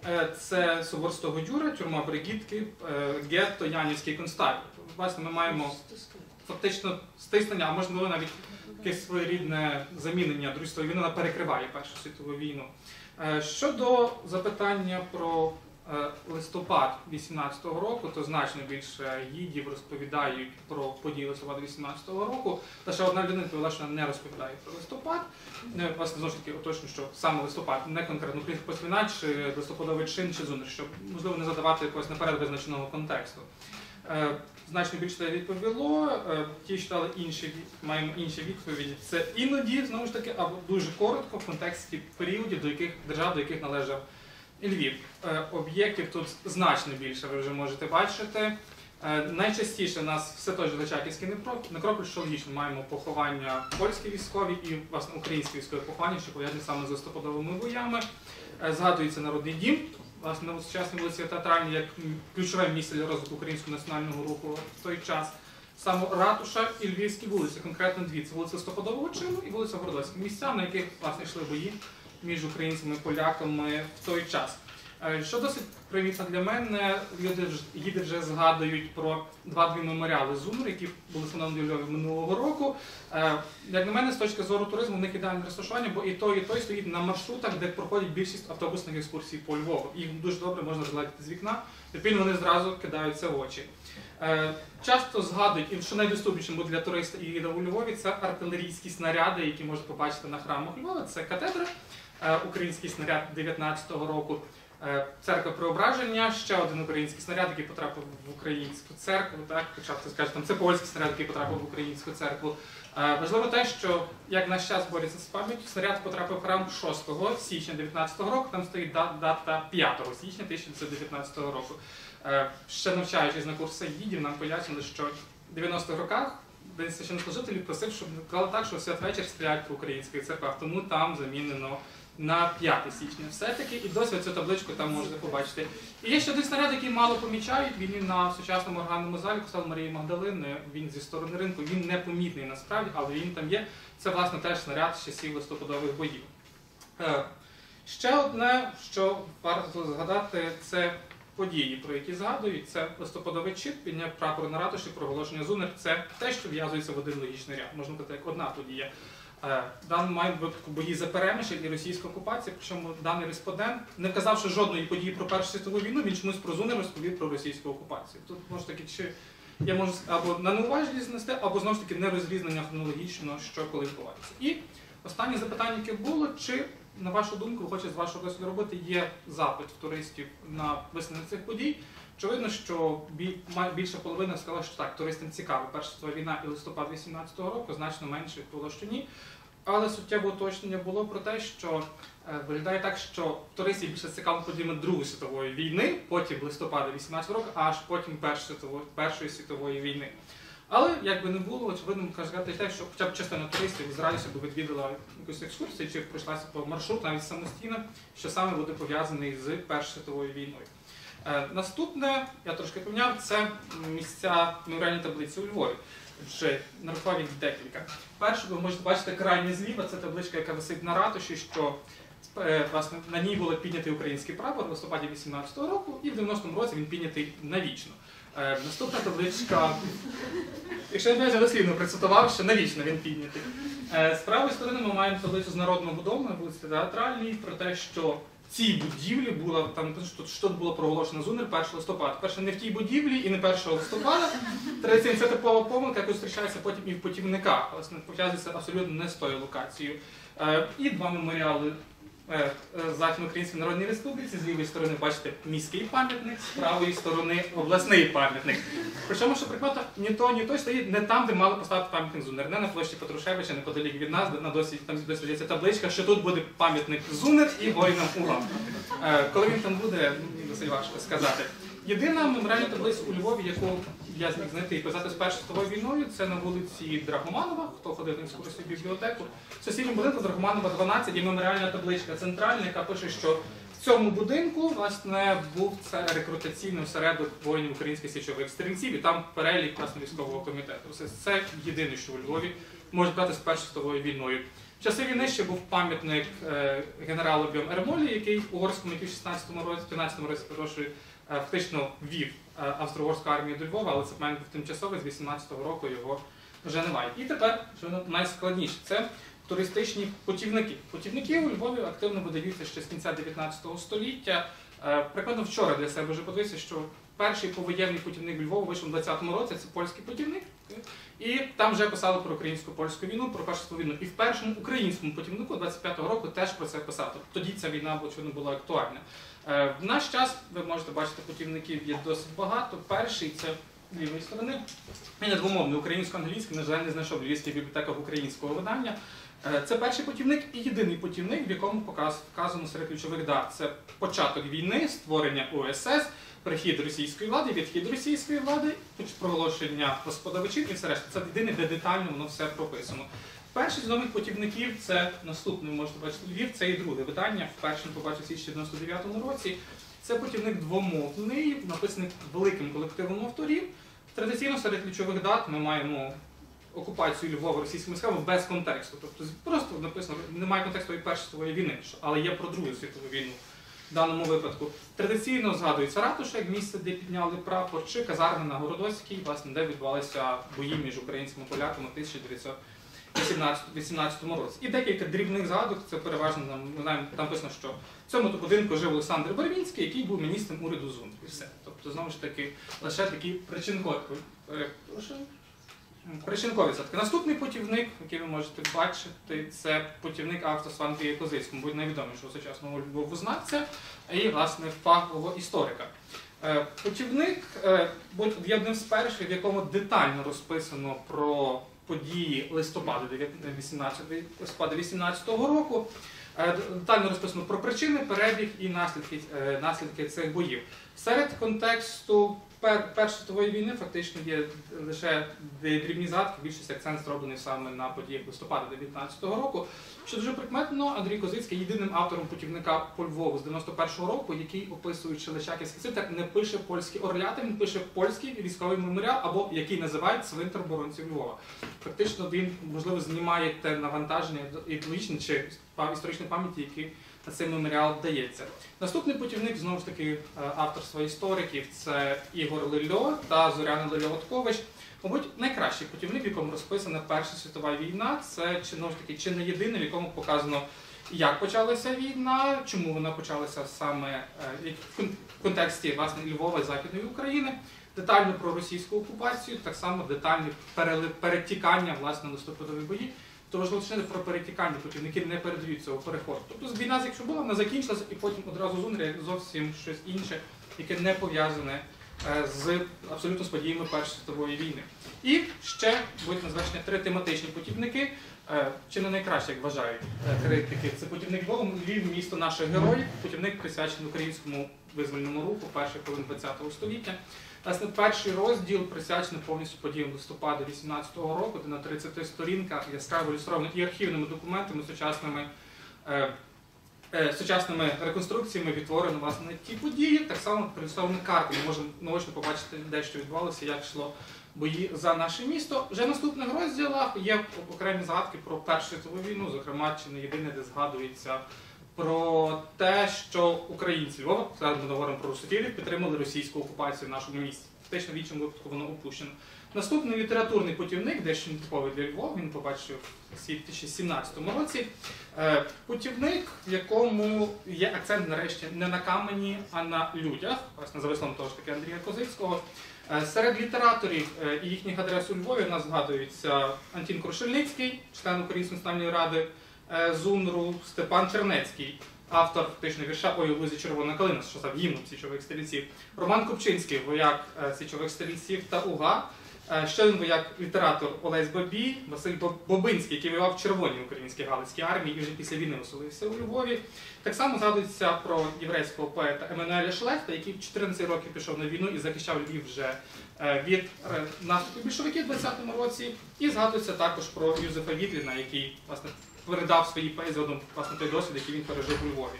Е, Це собор Святого Юра, тюрма Бригітки, е, гетто, Янівський концтабір. Власне, ми маємо фактично стиснення, а можливо навіть якесь своєрідне замінення Другої світової війни, вона перекриває Першу світову війну. Е, Щодо запитання про листопад 18-го року, то значно більше гідів розповідають про події листопада 18-го року. Лише одна людина відповіла, що не розповідає про листопад. Е, Власне, знову ж таки, уточню, що саме листопад, не конкретно українська посвіна, чи листопадовий чин, чи зунер, щоб можливо не задавати якогось наперед визначеного контексту. Е, Значно більше відповіло. Е, Ті, що дали інші маємо інші відповіді. Це іноді знову ж таки або дуже коротко в контексті періодів, до яких держав, до яких належав Львів. Е, Об'єктів тут значно більше, ви вже можете бачити. Е, Найчастіше у нас все той же Личаківський некроп- некрополь, що логічно маємо поховання польські військові і власне українські військові поховання, що пов'язані саме з листопадовими боями. Е, Згадується народний дім. Власне, на сучасній вулиці Театральній як ключове місце для розвитку українського національного руху в той час. Саме ратуша і Львівські вулиці, конкретно дві. Це вулиця Листопадового чину і вулиця Городоцька. Місця, на яких власне йшли бої між українцями і поляками в той час. Е, Що досить привітно для мене, люди вже згадують про два-дві меморіали ЗУНР, які були встановлені у Львові минулого року. Е, Як на мене, з точки зору туризму, в них ідеальне розташування, бо і той, і той стоїть на маршрутах, де проходять більшість автобусних екскурсій по Львову. Їх дуже добре можна розглядати з вікна, відповідно вони зразу кидаються в очі. Е, Часто згадують, і що найдоступнішим буде для туриста і у Львові, це артилерійські снаряди, які можна побачити на храмах Львова. Це катедра, український снаряд 19-го року. Е, Церква Преображення, ще один український снаряд, який потрапив в українську церкву. Так, хоча це скажуть, там це польський снаряд, який потрапив в українську церкву. Е, Важливо те, що як наш час бореться з пам'яттю, снаряд потрапив в храм 6 січня 19 року. Там стоїть дата 5 січня 1919 року. Е, Ще навчаючись на курсах гідів, нам пояснили, що в 90-х роках один священнослужителів просив, щоб казали так, що святвечір стріляють по українських церквах, тому там замінено на 5 січня. Все-таки і досі цю табличку там можете побачити. І є ще один снаряд, який мало помічають. Він на сучасному органному залі костел Марії Магдалини. Він зі сторони ринку. Він непомітний насправді, але він там є. Це власне теж снаряд з часів листопадових боїв. Е, Ще одне, що варто згадати, це події, про які згадують. Це листопадовий чіп, підняття прапору на ратуші, проголошення ЗУНР. Це те, що в'язується в один логічний ряд. Можна сказати, як одна подія. Е, В даному випадку бої за перемишль і російська окупація, причому даний респондент, не вказавши жодної події про Першу світову війну, він чомусь про розповів про російську окупацію. Тут може таки чи я можу або на неуважність знести, або знову ж таки не розрізнення хронологічно, що коли відбувається. І останнє запитання, яке було, чи на вашу думку, ви хочете з вашого досвіду робити, є запит в туристів на висновлення цих подій. Очевидно, що бі- май- більша половина сказала, що так, туристам цікава Перша світова війна і листопад 18-го року, значно менше відповіло, що ні. Але суттєве уточнення було про те, що е, виглядає так, що туристів більше цікаво подіями Другої світової війни, потім листопада 18 року, аж потім Першої світової, Першої світової війни. Але як би не було, очевидно, можна сказати те, що хоча б частина туристів з радістю відвідала якусь екскурсію чи пройшлася по маршруту навіть самостійно, що саме буде пов'язаний з Першою світовою війною. Е, наступне, я трошки поміняв, це місця меморіальні таблиці у Львові. Вже нарахував їх декілька. Перше, ви можете бачити крайнє зліва, це табличка, яка висить на ратуші, що е, власне на ній було піднятий український прапор в листопаді 18-го року, і в 90-му році він піднятий навічно. Е, наступна табличка, якщо я не дослівно процитував, що навічно він піднятий. З правої сторони ми маємо таблицю з народного дому на вулиці Театральній про те, що цій будівлі була там що, було проголошено зунер 1 листопада. Перше, не в тій будівлі і не 1 листопада. Традиційно це типова помилка, яка зустрічається потім і в путівниках. Власне, пов'язується абсолютно не з тою локацією. Е, і два меморіали Західноукраїнській Народній Республіці. З лівої сторони бачите міський пам'ятник, з правої сторони обласний пам'ятник. Причому, що прикладно, ні то, ні той стоїть не там, де мали поставити пам'ятник Зунер, не на площі Петрушевича, неподалік від нас, де на досі там здається табличка, що тут буде пам'ятник Зунер і воїнам УЛА. Е, Коли він там буде, досить важко сказати. Єдина меморіальна таблиця у Львові, яку я зміг знайти і писати з Першою світовою війною, це на вулиці Драгоманова, хто ходив на екскурсію бібліотеку. В сусідньому будинку Драгоманова 12 є меморіальна табличка центральна, яка пише, що в цьому будинку власне був це рекрутаційний осередок воїнів українських січових стрільців, і там перелік власне військового комітету. Все це єдине, що у Львові можуть брати з Першою світовою війною. В часи війни ще був пам'ятник е, генералу Бьом Ермолі, який угорському, який в 16-му році, 15-му році, перепрошую, фактично ввів е, австро-угорську армію до Львова, але це пам'ятник був тимчасовий, з 18-го року його вже немає. І тепер, що найскладніше, це туристичні путівники. Путівники у Львові активно видаються ще з кінця 19 століття. Е, Прикладно вчора для себе вже подивився, що перший повоєнний путівник Львова вийшов у 20-му році, це польський путівник. І там вже писали про українсько-польську війну, про першу війну. І в першому українському путівнику 25-го року теж про це писав. Тобто Тоді ця війна очевидно була актуальна. Е, В наш час ви можете бачити, путівників є досить багато. Перший це лівої сторони. Він двомовний українсько-англійський, на жаль, не знайшов в бібліотеках українського видання. Е, Це перший путівник і єдиний путівник, в якому вказано серед ключових дат. Це початок війни, створення УСС, прихід російської влади, відхід російської влади, проголошення господовичів і все решта. Це єдине, де детально воно все прописано. Перший з нових путівників це наступний, ви можете бачити Львів, це і друге видання. Вперше побачив січні 99 році. Це путівник двомовний, написаний великим колективом авторів. Традиційно серед ключових дат ми маємо окупацію Львова російськими військами без контексту. Тобто просто написано, немає контексту і Першої світової війни, але є про Другу світову війну в даному випадку. Традиційно згадується ратуша, як місце, де підняли прапор, чи казарми на Городоцькій, власне, де відбувалися бої між українськими поляками 1900 18 році. І декілька дрібних згадок, це переважно ми знаємо, там писано, що в цьому будинку жив Олександр Барвінський, який був міністром уряду ЗУН. І все. Тобто, знову ж таки, лише такі причинкові е, Причинкові задки. Наступний путівник, який ви можете бачити, це путівник автора Андрія Козицького, будь найвідомішого сучасного вузнавця і, власне, фахового історика. Е, путівник е, є одним з перших, в якому детально розписано про події листопада 18 листопада 18 року. Е, Детально розписано про причини, перебіг і наслідки, е, наслідки цих боїв. Серед контексту Першої світової війни фактично є лише дрібні згадки, більшість акцент зроблений саме на подіях листопада 19-го року. Що дуже прикметно, Андрій Козицький єдиним автором путівника по Львову з 91-го року, який, описуючи Личаківський цвинтар, не пише польські орляти, він пише польський військовий меморіал, або який називають цвинтар оборонців Львова. Фактично він, можливо, знімає те навантаження ідеологічне чи історичної пам'яті, які цей меморіал дається. Наступний путівник, знову ж таки, е, авторства істориків це Ігор Лильо та Зоряна Лильо-Откович. Мабуть, найкращий путівник, в якому розписана Перша світова війна, це чи ж таки чи не єдиний, в якому показано, як почалася війна, чому вона почалася саме е, в контексті власне Львова і Західної України. Детально про російську окупацію, так само детальне перетікання власне листопадові бої. То важливо уточнити про перетікання, путівники не передають цього переходу. Тобто війна, якщо була, вона закінчилася, і потім одразу зумря зовсім щось інше, яке не пов'язане е, з абсолютно з подіями Першої світової війни. І ще будуть на три тематичні путівники. Е, Чи не найкраще, як вважають е, критики? Це путівник Львовом, Львів, місто наших героїв, путівник присвячений українському визвольному руху перших хвилин ХХ століття. Власне, перший розділ присвячений повністю подіям листопада 18-го року, де на 30 сторінках яскраво ілюстровано і архівними документами, сучасними, е, е, сучасними реконструкціями відтворено власне ті події. Так само проілюстровано карти. Ми можемо наочно побачити, де що відбувалося, як йшло бої за наше місто. Вже в наступних розділах є окремі згадки про Першу світову війну, зокрема, чи не єдине, де згадується про те, що українці Львова, зараз ми говоримо про русофілів, підтримали російську окупацію в нашому місті. Фактично в іншому випадку воно опущено. Наступний літературний путівник, дещо типовий для Львова, він побачив у 2017 році. Е, Путівник, в якому є акцент нарешті не на камені, а на людях, власне, за висловом того ж таки Андрія Козицького. Е, Серед літераторів е, і їхніх адрес у Львові у нас згадується Антін Крушельницький, член Української національної ради е, ЗУНРу, Степан Чернецький, автор фактично вірша Ой, у лузі червона калина, що став гімном січових стрільців, Роман Купчинський, вояк е, січових стрільців та УГА. Е, Ще один вояк літератор Олесь Бабій, Василь Бобинський, який воював в червоній українській галицькій армії і вже після війни оселився у Львові. Так само згадується про єврейського поета Еммануеля Шлехта, який в 14 років пішов на війну і захищав Львів вже від наступу більшовиків в 20-му році. І згадується також про Юзефа Вітліна, який власне передав свої поезії одному власне той досвід, який він пережив у Львові.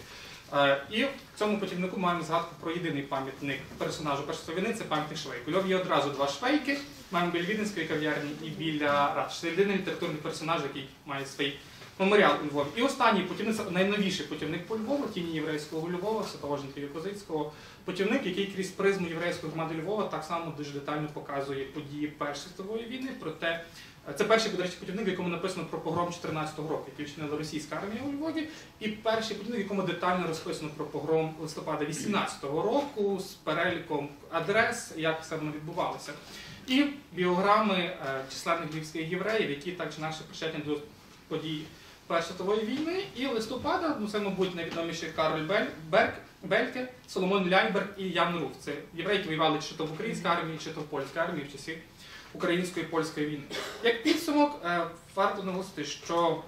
Е, І в цьому путівнику маємо згадку про єдиний пам'ятник персонажу першої війни це пам'ятник Швейку. У Львові є одразу два швейки. Маємо біля Віденської кав'ярні і біля Ратуші. Це єдиний літературний персонаж, який має свій меморіал у Львові. І останній путівник, це найновіший путівник по Львову, тіні єврейського Львова, Святовожника Козицького. Путівник, який крізь призму єврейської громади Львова так само дуже детально показує події Першої світової війни. Проте це перший, до речі, путівник, в якому написано про погром 14-го року, який вчинила російська армія у Львові, і перший путівник, в якому детально розписано про погром листопада 18-го року з переліком адрес, як все воно відбувалося. І біограми е, численних львівських євреїв, які так чи інакше причетні до подій Першої світової війни. І листопада, ну це, мабуть, найвідоміші Кароль Берг, Бельке, Соломон Ляйберг і Ян Руф. Це євреї, які воювали чи то в українській армії, чи то в польській армії в часі української польської війни. Як підсумок, е, варто наголосити, що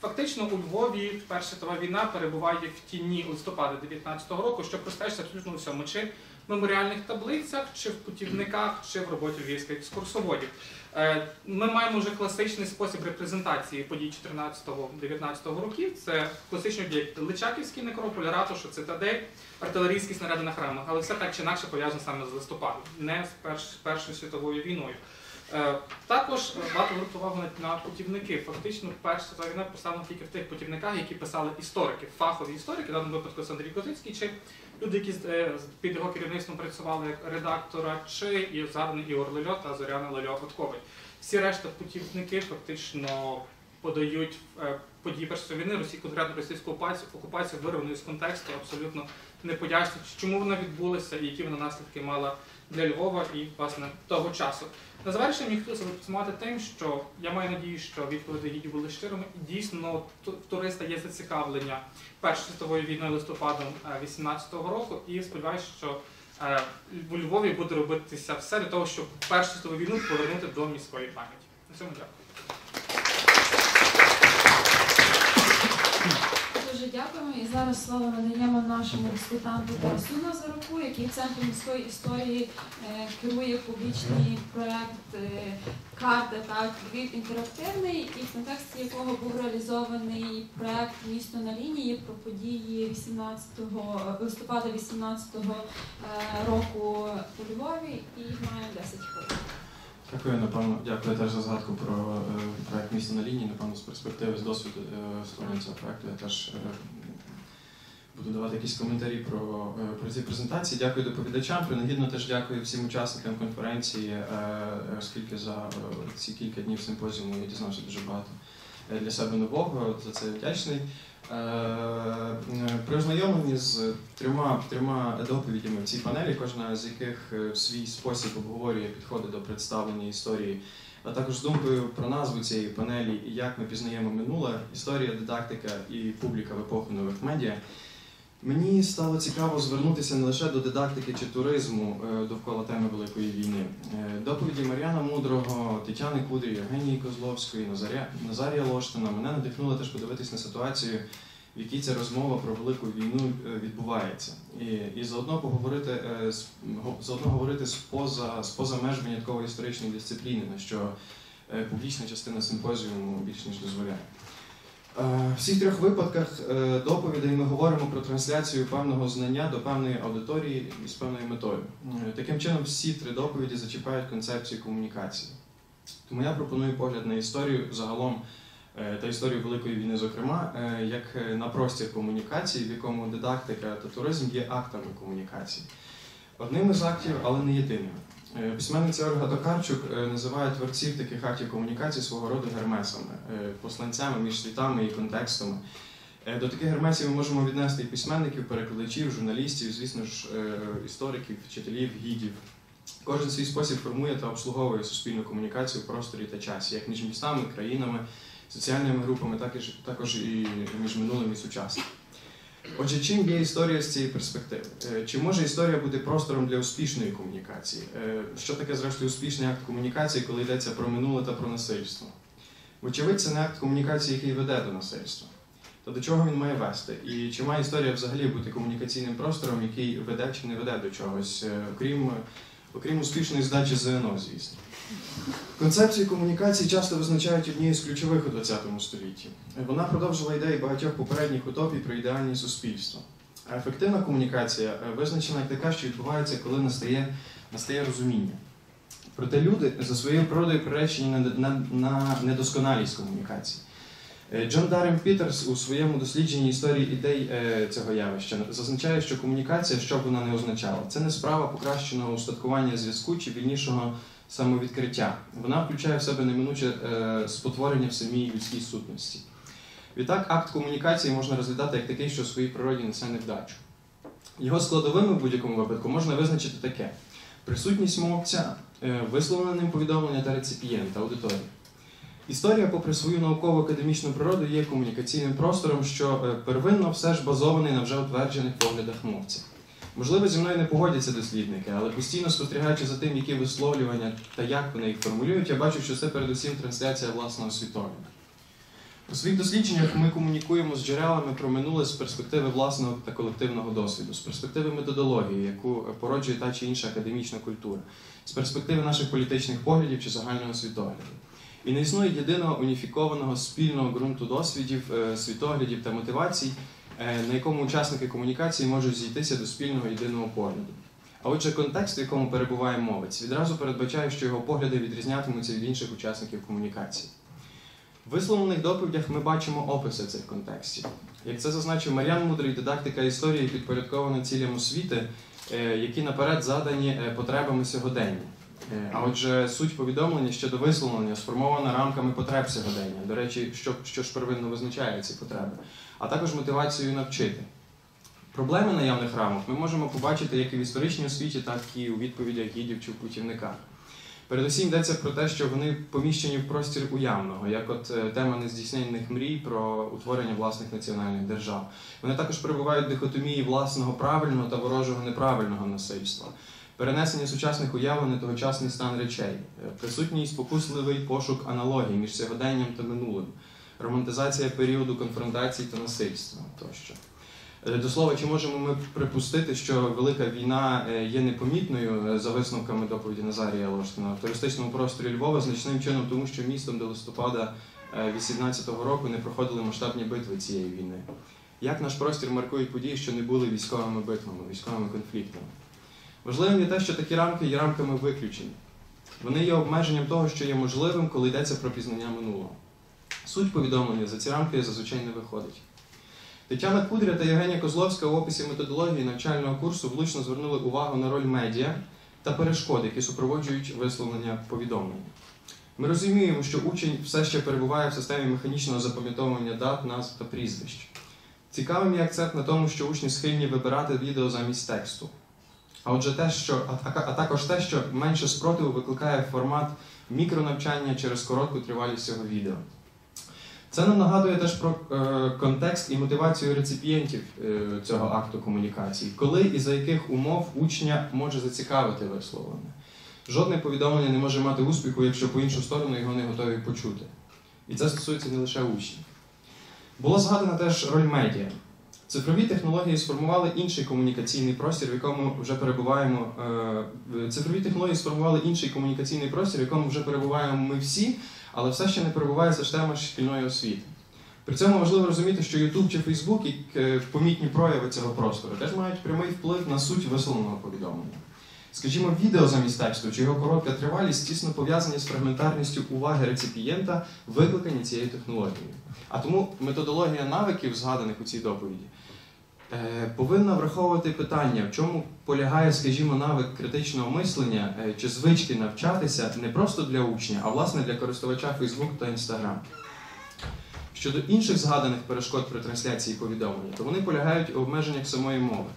фактично у Львові Перша світова війна перебуває в тіні листопада 19-го року, що простежиться абсолютно всьому. Чи в меморіальних таблицях, чи в путівниках, чи в роботі львівських екскурсоводів. Е, Ми маємо вже класичний спосіб репрезентації подій 14-19 років. Це класичні об'єкти Личаківський некрополь, ратуша, цитадель, артилерійські снаряди на храмах, але все так чи інакше пов'язано саме з листопадом, не з Перш- Першою світовою війною. Е, Також варто звернути увагу на, путівники. Фактично, перша війна поставлена тільки в тих путівниках, які писали історики, фахові історики, в даному випадку це Андрій Козицький, чи люди, які е, під його керівництвом працювали як редактора, чи і згаданий Ігор Лельо та Зоряна Лельо Готковий. Всі решта путівники фактично подають е, події першої війни, російську зряду російську окупацію, окупацію вирвану з контексту, абсолютно не пояснюють, чому вона відбулася і які вона наслідки мала для Львова і власне того часу. На завершення б підсумувати тим, що я маю надію, що відповіді гідні були щирими. Дійсно, в туриста є зацікавлення Першою світовою війною листопадом 18-го року, і сподіваюся, що е, у Львові буде робитися все для того, щоб Першу світову війну повернути до міської пам'яті. На цьому дякую. Дуже дякуємо. І зараз слово надаємо нашому дискутанту Тарасу Назаруку, який центром міської історії е, керує публічний проект е, карта так Львів інтерактивний, і в контексті якого був реалізований проект Місто на лінії про події 18 листопада 18 е, року у Львові. І має 10 хвилин. Дякую, напевно, дякую теж за згадку про е, проект місто на лінії. Напевно, з перспективи з досвіду е, створення цього проекту я теж е, буду давати якісь коментарі про, про ці презентації. Дякую доповідачам. Принагідно теж дякую всім учасникам конференції, оскільки за ці кілька днів симпозіуму я дізнався дуже багато для себе нового. За це вдячний. Е, При ознайомленні з трьома, трьома доповідями в цій панелі, кожна з яких е, в свій спосіб обговорює підходи до представлення історії, а також думкою про назву цієї панелі і як ми пізнаємо минуле, історія, дидактика і публіка в епоху нових медіа. Мені стало цікаво звернутися не лише до дидактики чи туризму е, довкола теми Великої війни. Е, Доповіді Мар'яна Мудрого, Тетяни Кудрі, Євгенії Козловської, Назаря, Назарія Лоштина мене надихнуло теж подивитись на ситуацію, в якій ця розмова про велику війну е, відбувається, і, і заодно поговорити заодно говорити споза, споза меж виняткової історичної дисципліни, на що публічна частина симпозіуму більш ніж дозволяє. Е, В всіх трьох випадках е, доповідей ми говоримо про трансляцію певного знання до певної аудиторії з певною метою. Е, Таким чином, всі три доповіді зачіпають концепцію комунікації. Тому я пропоную погляд на історію загалом та історію Великої війни, зокрема, як на простір комунікації, в якому дидактика та туризм є актами комунікації. Одним із актів, але не єдиним. Е, Письменниця Ольга Токарчук е, називає творців таких актів комунікації свого роду гермесами, е, посланцями між світами і контекстами. До таких гермесів ми можемо віднести і письменників, перекладачів, журналістів, звісно ж, істориків, вчителів, гідів. Кожен свій спосіб формує та обслуговує суспільну комунікацію в просторі та часі, як між містами, країнами, соціальними групами, так і також і між минулим і сучасним. Отже, чим є історія з цієї перспективи? Е, Чи може історія бути простором для успішної комунікації? Е, Що таке, зрештою, успішний акт комунікації, коли йдеться про минуле та про насильство? Вочевидь, це не акт комунікації, який веде до насильства. То до чого він має вести? І чи має історія взагалі бути комунікаційним простором, який веде чи не веде до чогось, е, окрім, окрім успішної здачі ЗНО, звісно? Концепцію комунікації часто визначають однією з ключових у ХХ столітті. Вона продовжила ідеї багатьох попередніх утопій про ідеальні суспільства. А ефективна комунікація е, визначена як така, що відбувається, коли настає, настає розуміння. Проте люди за своєю природою приречені на, на, на недосконалість комунікації. Е, Джон Дарем Пітерс у своєму дослідженні історії ідей е, цього явища зазначає, що комунікація, що б вона не означала, це не справа покращеного устаткування зв'язку чи вільнішого самовідкриття. Вона включає в себе неминуче е, спотворення в самій людській сутності. Відтак, акт комунікації можна розглядати як такий, що в своїй природі несе невдачу. Його складовими в будь-якому випадку можна визначити таке: присутність мовця, е, висловлене ним повідомлення та реципієнта, аудиторії. Історія, попри свою науково-академічну природу, є комунікаційним простором, що е, первинно все ж базований на вже утверджених поглядах мовця. Можливо, зі мною не погодяться дослідники, але постійно спостерігаючи за тим, які висловлювання та як вони їх формулюють, я бачу, що це передусім трансляція власного світогляду. У своїх дослідженнях ми комунікуємо з джерелами про минуле з перспективи власного та колективного досвіду, з перспективи методології, яку породжує та чи інша академічна культура, з перспективи наших політичних поглядів чи загального світогляду. І не існує єдиного уніфікованого спільного ґрунту досвідів, е, світоглядів та мотивацій, на якому учасники комунікації можуть зійтися до спільного єдиного погляду. А отже, контекст, в якому перебуває мовець, відразу передбачає, що його погляди відрізнятимуться від інших учасників комунікації. В висловлених доповідях ми бачимо описи цих контекстів. Як це зазначив Мар'ян Мудрий, дидактика історії підпорядкована цілям освіти, е, які наперед задані е, потребами сьогодення. Е, А отже, суть повідомлення щодо висловлення сформована рамками потреб сьогодення. До речі, що, що ж первинно визначає ці потреби, а також мотивацією навчити. Проблеми наявних рамок ми можемо побачити як і в історичній освіті, так і у відповідях гідів чи в путівниках. Передусім йдеться про те, що вони поміщені в простір уявного, як от е, тема нездійсненних мрій про утворення власних національних держав. Вони також перебувають в дихотомії власного правильного та ворожого неправильного насильства. Перенесення сучасних уявлень на тогочасний стан речей, е, присутній спокусливий пошук аналогій між сьогоденням та минулим, романтизація періоду конфронтацій та насильства тощо. Е, До слова, чи можемо ми припустити, що велика війна е, є непомітною е, за висновками доповіді Назарія Лоштина в туристичному просторі Львова значним чином, тому що містом до листопада 18-го року не проходили масштабні битви цієї війни. Як наш простір маркують події, що не були військовими битвами, військовими конфліктами? Важливим є те, що такі рамки є рамками виключень. Вони є обмеженням того, що є можливим, коли йдеться про пізнання минулого. Суть повідомлення за ці рамки зазвичай не виходить. Тетяна Кудря та Євгенія Козловська в описі методології навчального курсу влучно звернули увагу на роль медіа та перешкоди, які супроводжують висловлення повідомлення. Ми розуміємо, що учень все ще перебуває в системі механічного запам'ятовування дат, назв та прізвищ. Цікавим є акцент на тому, що учні схильні вибирати відео замість тексту. А отже, те, що, а також те, що менше спротиву викликає формат мікронавчання через коротку тривалість цього відео. Це нам нагадує теж про е, контекст і мотивацію реципієнтів е, цього акту комунікації, коли і за яких умов учня може зацікавити висловлене. Жодне повідомлення не може мати успіху, якщо по іншу сторону його не готові почути. І це стосується не лише учнів. Була згадана теж роль медіа. Цифрові технології сформували інший комунікаційний простір, в якому вже перебуваємо. е, Цифрові технології сформували інший комунікаційний простір, в якому вже перебуваємо ми всі, але все ще не перебуває за система шкільної освіти. При цьому важливо розуміти, що YouTube чи Facebook, як е, помітні прояви цього простору, теж мають прямий вплив на суть висловленого повідомлення. Скажімо, відео замість тексту чи його коротка тривалість тісно пов'язані з фрагментарністю уваги реципієнта, викликані цією технологією. А тому методологія навиків, згаданих у цій доповіді, повинна враховувати питання, в чому полягає, скажімо, навик критичного мислення е, чи звички навчатися не просто для учня, а власне для користувача Facebook та Instagram. Щодо інших згаданих перешкод при трансляції повідомлення, то вони полягають у обмеженнях самої мови.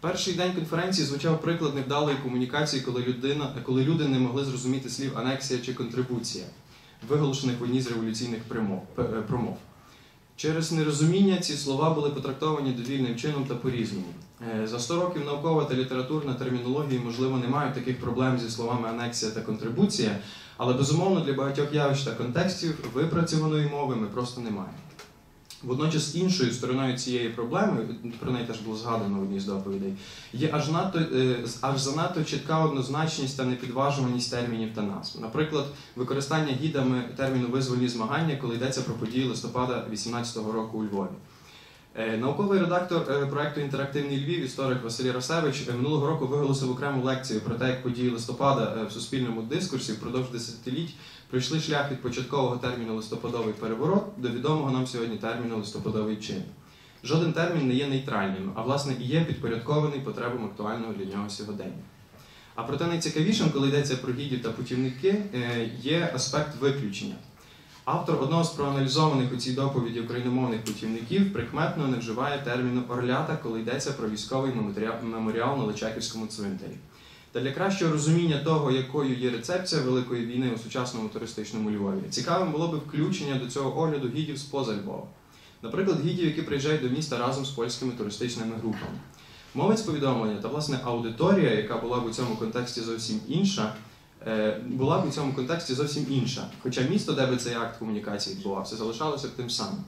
Перший день конференції звучав приклад невдалої комунікації, коли, людина, коли люди не могли зрозуміти слів анексія чи контрибуція, виголошених в одній з революційних е, промов. Через нерозуміння ці слова були потрактовані довільним чином та по-різному. Е, За 100 років наукова та літературна термінології, можливо, не мають таких проблем зі словами анексія та контрибуція, але безумовно для багатьох явищ та контекстів випрацьованої мови ми просто не маємо. Водночас іншою стороною цієї проблеми, про неї теж було згадано в одній з доповідей, є аж надто е, аж занадто чітка однозначність та непідважуваність термінів та назв. Наприклад, використання гідами терміну визвольні змагання, коли йдеться про події листопада 18-го року у Львові. Е, Науковий редактор е, проекту Інтерактивний Львів, історик Василій Расевич, е, минулого року виголосив окрему лекцію про те, як події листопада в суспільному дискурсі впродовж десятиліть пройшли шлях від початкового терміну листопадовий переворот до відомого нам сьогодні терміну листопадовий чин. Жоден термін не є нейтральним, а власне і є підпорядкований потребам актуального для нього сьогодення. А проте найцікавішим, коли йдеться про гідів та путівники, е, є аспект виключення. Автор одного з проаналізованих у цій доповіді україномовних путівників прикметно не вживає терміну орлята, коли йдеться про військовий меморіал- меморіал на Личаківському цвинтарі. Та для кращого розуміння того, якою є рецепція Великої війни у сучасному туристичному Львові, цікавим було б включення до цього огляду гідів з-поза Львова. Наприклад, гідів, які приїжджають до міста разом з польськими туристичними групами. Мовець повідомлення та власне аудиторія, яка була б у цьому контексті зовсім інша, е, була б у цьому контексті зовсім інша. Хоча місто, де би цей акт комунікації відбувався, залишалося б тим самим.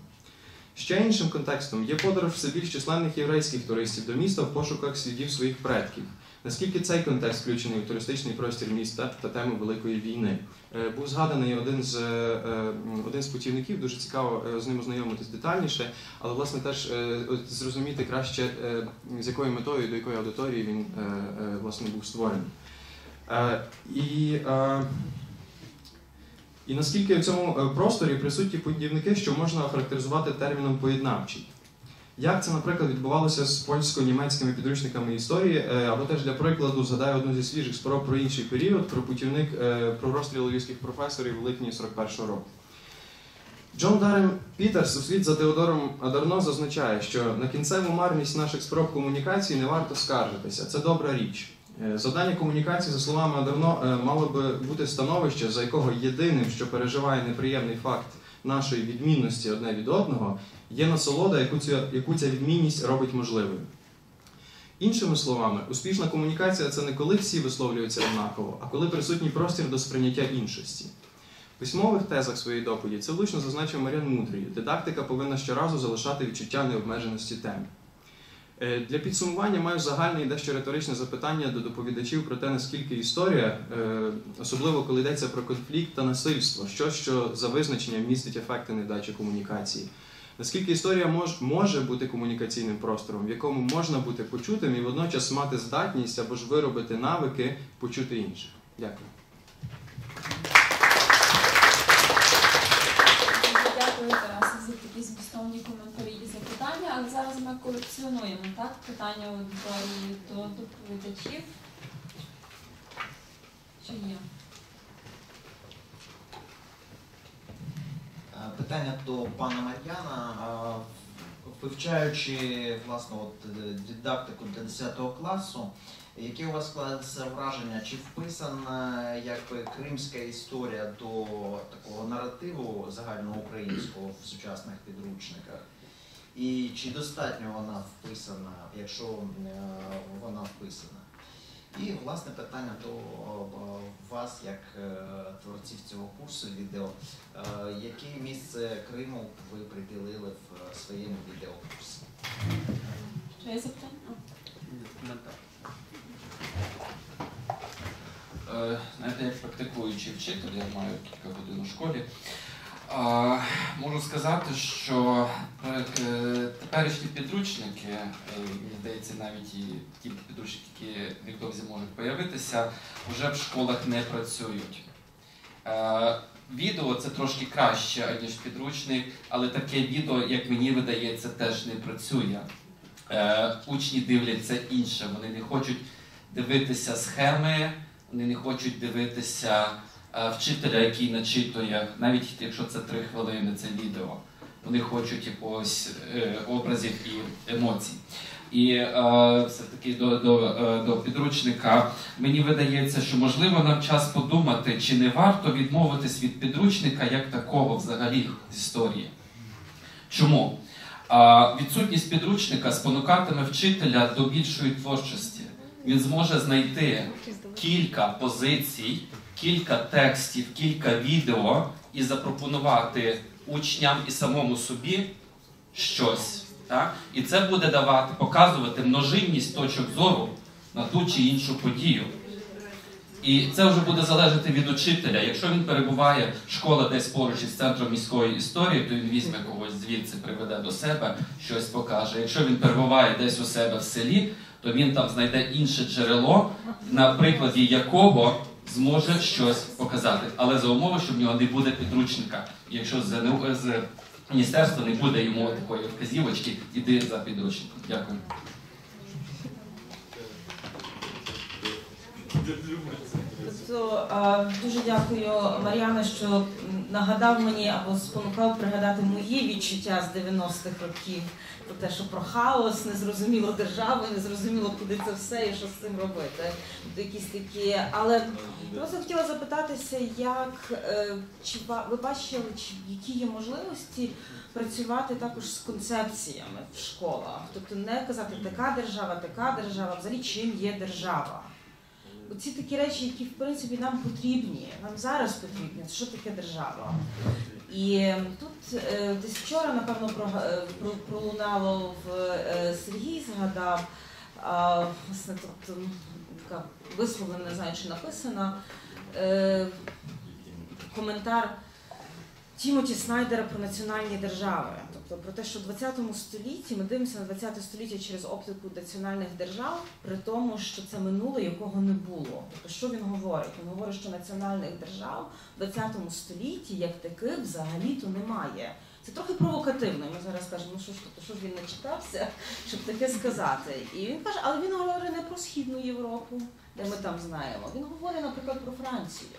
Ще іншим контекстом є подорож все більш численних єврейських туристів до міста в пошуках слідів своїх предків, Наскільки цей контекст включений у туристичний простір міста та тему Великої війни? Е, Був згаданий один з, е, е, один з путівників, дуже цікаво з ним ознайомитись детальніше, але власне теж зрозуміти краще, з якою метою до якої аудиторії він власне був створений. І, і наскільки в цьому просторі присутні путівники, що можна охарактеризувати терміном поєднавчий? Як це, наприклад, відбувалося з польсько-німецькими підручниками історії, е, або теж для прикладу згадаю одну зі свіжих спроб про інший період, про путівник е, про розстріл львівських професорів у липні 41-го року. Джон Дарем Пітерс, услід за Теодором Адарно, зазначає, що на кінцеву марність наших спроб комунікації не варто скаржитися. Це добра річ. Е, Завдання комунікації, за словами Адарно, мало би бути становище, за якого єдиним, що переживає неприємний факт нашої відмінності одне від одного, є насолода, яку ця, яку ця відмінність робить можливою. Іншими словами, успішна комунікація це не коли всі висловлюються однаково, а коли присутній простір до сприйняття іншості. В письмових тезах своєї доповіді це влучно зазначив Маріан Мудрій. Дидактика повинна щоразу залишати відчуття необмеженості теми. Е, Для підсумування маю загальне і дещо риторичне запитання до доповідачів про те, наскільки історія, е, особливо коли йдеться про конфлікт та насильство, щось, що за визначенням містить ефекти невдачі комунікації. Наскільки історія мож, може бути комунікаційним простором, в якому можна бути почутим і водночас мати здатність або ж виробити навики почути інших. Дякую. Дякую, Тарасе, за такі змістовні коментарі і запитання. Але зараз ми колекціонуємо так, питання аудиторії до доповідачів. Чи є? Питання до пана Мар'яна. Вивчаючи власне от е, дидактику для 10 класу, яке у вас складається враження, чи вписана якби кримська історія до такого наративу загальноукраїнського в сучасних підручниках? І чи достатньо вона вписана, якщо е, вона вписана? І власне питання до е, вас, як е, творців цього курсу відео, Е, Яке місце Криму ви приділили в своєму відеокурсі? Чи є запитання? Знаєте, як практикуючий вчитель, я маю кілька годин у школі. Можу сказати, що е, теперішні підручники, е, мені здається, навіть і ті підручники, які невдовзі можуть появитися, вже в школах не працюють. Е, Відео це трошки краще, ніж підручник, але таке відео, як мені видається, теж не працює. Учні дивляться інше, вони не хочуть дивитися схеми, вони не хочуть дивитися вчителя, який начитує, навіть якщо це три хвилини, це відео. Вони хочуть якогось е, образів і емоцій. І е, все-таки до, до, е, до підручника мені видається, що можливо нам час подумати, чи не варто відмовитись від підручника як такого взагалі з історії. Чому? А, відсутність підручника спонукатиме вчителя до більшої творчості. Він зможе знайти кілька позицій, кілька текстів, кілька відео і запропонувати учням і самому собі щось. Так? І це буде давати, показувати множинність точок зору на ту чи іншу подію. І це вже буде залежати від учителя. Якщо він перебуває школа десь поруч із центром міської історії, то він візьме когось звідси, приведе до себе, щось покаже. Якщо він перебуває десь у себе в селі, то він там знайде інше джерело, на прикладі якого зможе щось показати. Але за умови, що в нього не буде підручника. Якщо з, з міністерства не буде йому такої вказівочки, іди за підручником. Дякую. Тобто е, дуже дякую Мар'яна, що нагадав мені або спонукав пригадати мої відчуття з 90-х років про те, що про хаос, незрозуміло державу, незрозуміло, куди це все і що з цим робити. Тобто якісь такі. Але просто хотіла запитатися, як е, чи ви бачили, чи які є можливості працювати також з концепціями в школах? Тобто не казати така держава, така держава, взагалі чим є держава. Оці такі речі, які в принципі нам потрібні, нам зараз потрібні. Що таке держава? І тут е, десь вчора, напевно, е, пролунало в е, Сергій згадав. Власне, тобто, висловлена, не знаю, чи написана. Коментар Тімоті Снайдера про національні держави. Тобто про те, що в 20 столітті ми дивимося на 20 століття через оптику національних держав, при тому, що це минуле, якого не було. Тобто, що він говорить? Він говорить, що національних держав в 20 столітті як таких взагалі-то немає. Це трохи провокативно. Ми зараз кажемо, ну що ж тобто, що ж він не читався, щоб таке сказати. І він каже, але він говорить не про Східну Європу, де ми там знаємо. Він говорить, наприклад, про Францію.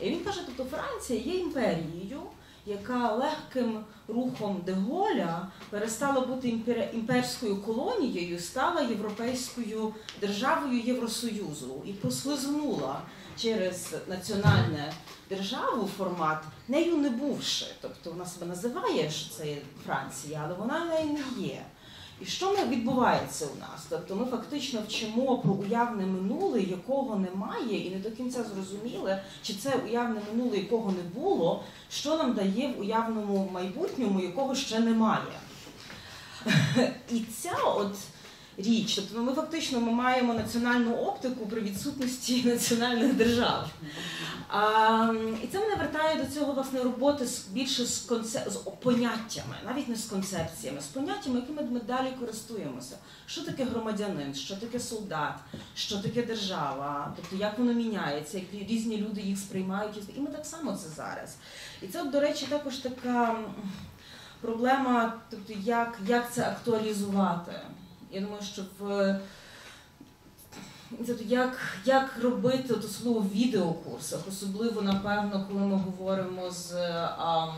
І він каже, тобто Франція є імперією, яка легким рухом Деголя перестала бути імпер- імперською колонією, стала європейською державою Євросоюзу і прослизнула через національне державу формат, нею не бувши. Тобто вона себе називає, що це Франція, але вона нею не є. І що відбувається у нас? Тобто ми фактично вчимо про уявне минуле, якого немає, і не до кінця зрозуміли, чи це уявне минуле, якого не було, що нам дає в уявному майбутньому, якого ще немає. І ця от річ, тобто ми фактично ми маємо національну оптику при відсутності національних держав. А, і це мене вертає до цього власне роботи більше з, конце... з поняттями, навіть не з концепціями, з поняттями, якими ми далі користуємося. Що таке громадянин, що таке солдат, що таке держава, тобто як воно міняється, як різні люди їх сприймають, і ми так само це зараз. І це, до речі, також така проблема, тобто як, як це актуалізувати. Я думаю, що в Тобто, як, як робити от, особливо в відеокурсах, особливо, напевно, коли ми говоримо з а,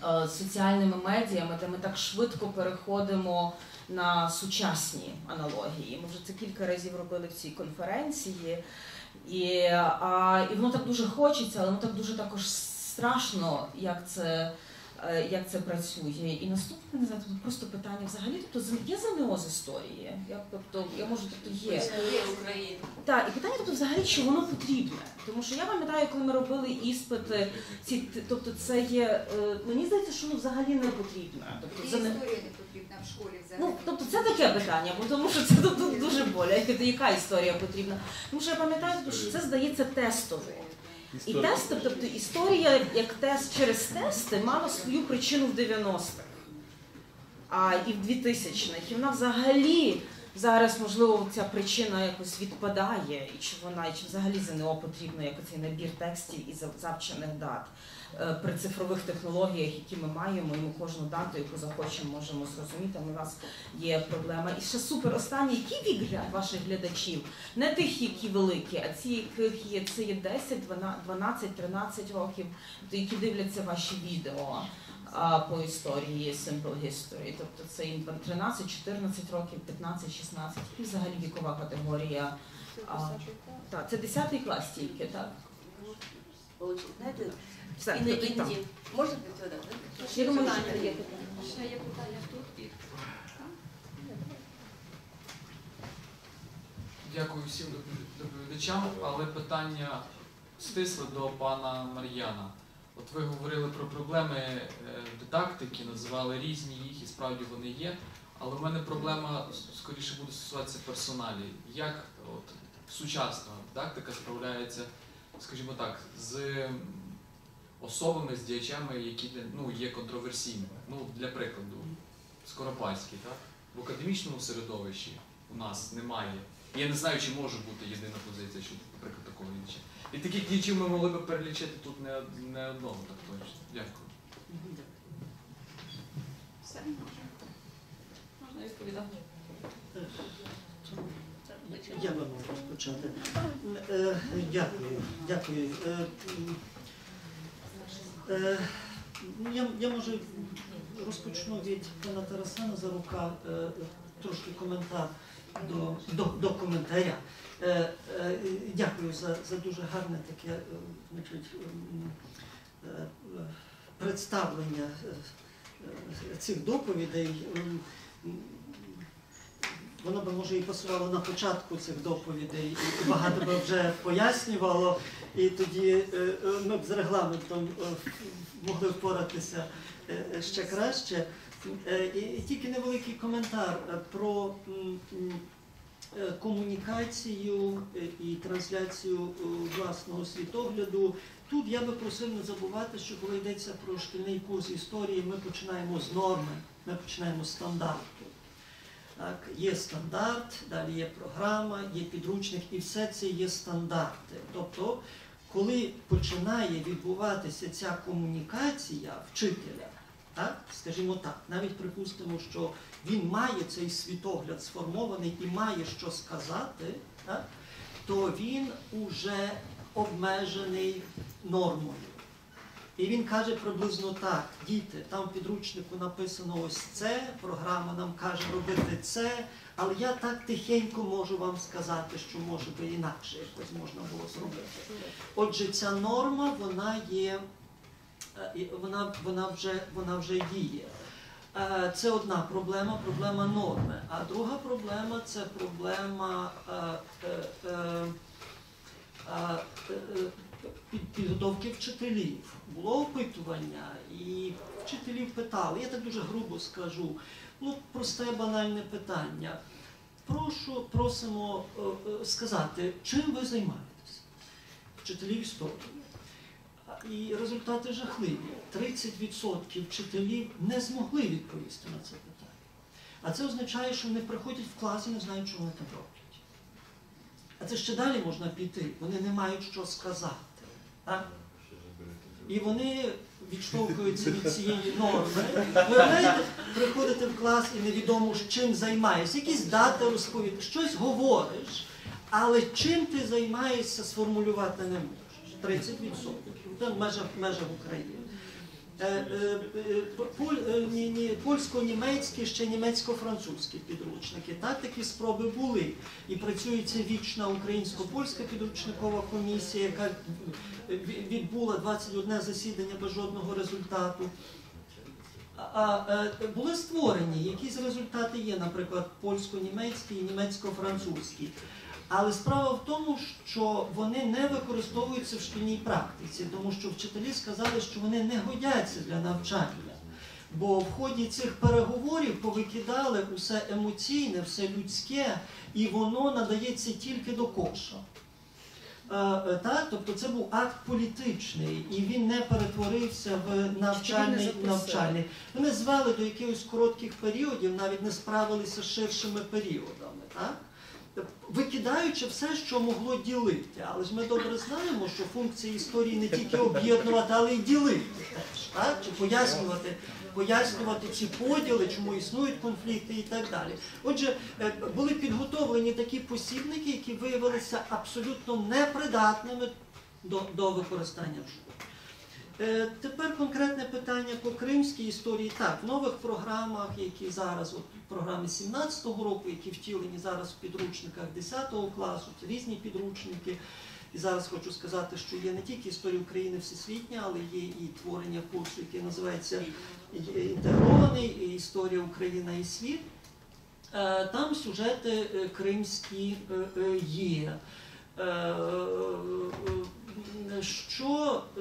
а, соціальними медіями, де ми так швидко переходимо на сучасні аналогії. Ми вже це кілька разів робили в цій конференції, і, а, і воно так дуже хочеться, але воно так дуже також страшно, як це. Е, Як це працює, і наступне не знаю, просто питання взагалі. Тобто є ЗНО з історії. Я тобто я можу, тобто є. Історія Так, і питання, тобто, взагалі, чи воно потрібне. Тому що я пам'ятаю, коли ми робили іспити, ці, тобто це є, е, мені здається, що воно взагалі не потрібне. Тобто, це не... історія не потрібна в школі взагалі. Ну, тобто це таке питання, бо тому що це тут, дуже боляче, яка історія потрібна. Тому що я пам'ятаю, що це здається тестово. І тести, тобто історія як тест через тести мала свою причину в 90-х а, і в 2000-х. І вона взагалі зараз, можливо, ця причина якось відпадає, і чи вона, і чи взагалі ЗНО потрібно як цей набір текстів і зав- завчених дат. Е, При цифрових технологіях, які ми маємо, і ми кожну дату, яку захочемо, можемо зрозуміти. У нас є проблема. І ще супер останній, який вік ваших глядачів? Не тих, які великі, а ці, яких є це є 10, 12, 13 років, то які дивляться ваші відео по історії Simple History. Тобто це їм 13, 14 років, 15, 16, і взагалі вікова категорія. Це 10 клас тільки, так? Знаєте, Все, і не тобто там. Можна відповідати? Думаю, що є питання. Ще є питання тут і Дякую всім допові- доповідачам, але питання стисле до пана Мар'яна. От ви говорили про проблеми е, дидактики, називали різні їх, і справді вони є. Але в мене проблема скоріше буде стосуватися персоналі. Як от, сучасна дидактика справляється, скажімо так, з особами, з діячами, які ну, є контроверсійними. Ну, для прикладу, Скоропадський, так? В академічному середовищі у нас немає. Я не знаю, чи може бути єдина позиція щодо, наприклад, такого діяча. І таких діячів ми могли б перелічити тут не, не одного, так точно. Дякую. все. Можна відповідати? Я би мав розпочати. Е, Дякую, дякую. Е, Я, я може розпочну від пана Тараса Назарука, е, трошки коментар до, до, до коментаря. Е, Дякую за, за дуже гарне таке представлення цих доповідей. Воно би може і пасувало на початку цих доповідей, і багато би вже пояснювало, і тоді е, е, ми б з регламентом е, могли впоратися ще краще. І тільки невеликий коментар про комунікацію і трансляцію власного світогляду. Тут я би просив не забувати, що коли йдеться про шкільний курс історії, ми починаємо з норми, ми починаємо з стандарту. Так, є стандарт, далі є програма, є підручник, і все це є стандарти. Тобто, коли починає відбуватися ця комунікація вчителя, так, скажімо так, навіть припустимо, що він має цей світогляд сформований і має що сказати, так, то він уже обмежений нормою. І він каже приблизно так: діти, там в підручнику написано ось це, програма нам каже робити це, але я так тихенько можу вам сказати, що може би інакше якось можна було зробити. Отже, ця норма, вона є, е, вона, вона, вже, вона вже діє. Е, Це одна проблема, проблема норми. А друга проблема це проблема е, підготовки вчителів. Було опитування, і вчителів питали, я так дуже грубо скажу, ну просте банальне питання. Прошу, просимо е, е, сказати, чим ви займаєтесь? Вчителів історії. І результати жахливі. 30% вчителів не змогли відповісти на це питання. А це означає, що вони приходять в клас і не знають, що вони там роблять. А це ще далі можна піти. Вони не мають що сказати. І вони відштовхуються від цієї норми. Виявляєте, приходите в клас і невідомо чим займаєшся. Якісь дати розповідати, щось говориш, але чим ти займаєшся, сформулювати не можеш. 30%. Це в межах, в межах України. Польсько-німецькі, ще німецько-французькі підручники. Так, такі спроби були. І працюється вічна українсько-польська підручникова комісія, яка відбула 21 засідання без жодного результату. А- е, були створені, якісь результати є, наприклад, польсько-німецькі і німецько-французькі. Але справа в тому, що вони не використовуються в шкільній практиці, тому що вчителі сказали, що вони не годяться для навчання. Бо в ході цих переговорів повикидали усе емоційне, все людське, і воно надається тільки до коша. Е, е, Так, тобто це був акт політичний, і він не перетворився в навчальний навчальний. Вони звели до якихось коротких періодів, навіть не справилися з ширшими періодами. Так? Викидаючи все, що могло ділити. Але ж ми добре знаємо, що функція історії не тільки об'єднувати, але й ділити так? чи пояснювати, пояснювати ці поділи, чому існують конфлікти і так далі. Отже, е, були підготовлені такі посібники, які виявилися абсолютно непридатними до, до використання в школі. Е, Тепер конкретне питання по кримській історії. Так, в нових програмах, які зараз, от в програмі 17-го року, які втілені зараз в підручниках 10 класу, це різні підручники. І зараз хочу сказати, що є не тільки історія України всесвітня, але є і творення курсу, який називається інтегрований історія Україна і світ. Е, Там сюжети е, кримські е, є. Е, Що, е,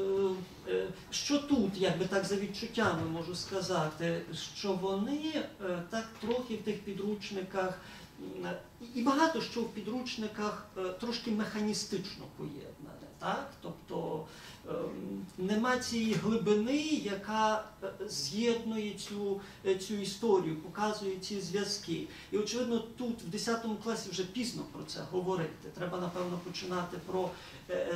е, що тут, як би так за відчуттями можу сказати, що вони так трохи в тих підручниках, і багато що в підручниках трошки механістично поєднане. Так? Тобто ем, нема цієї глибини, яка з'єднує цю, цю історію, показує ці зв'язки. І очевидно, тут в 10 класі вже пізно про це говорити. Треба, напевно, починати про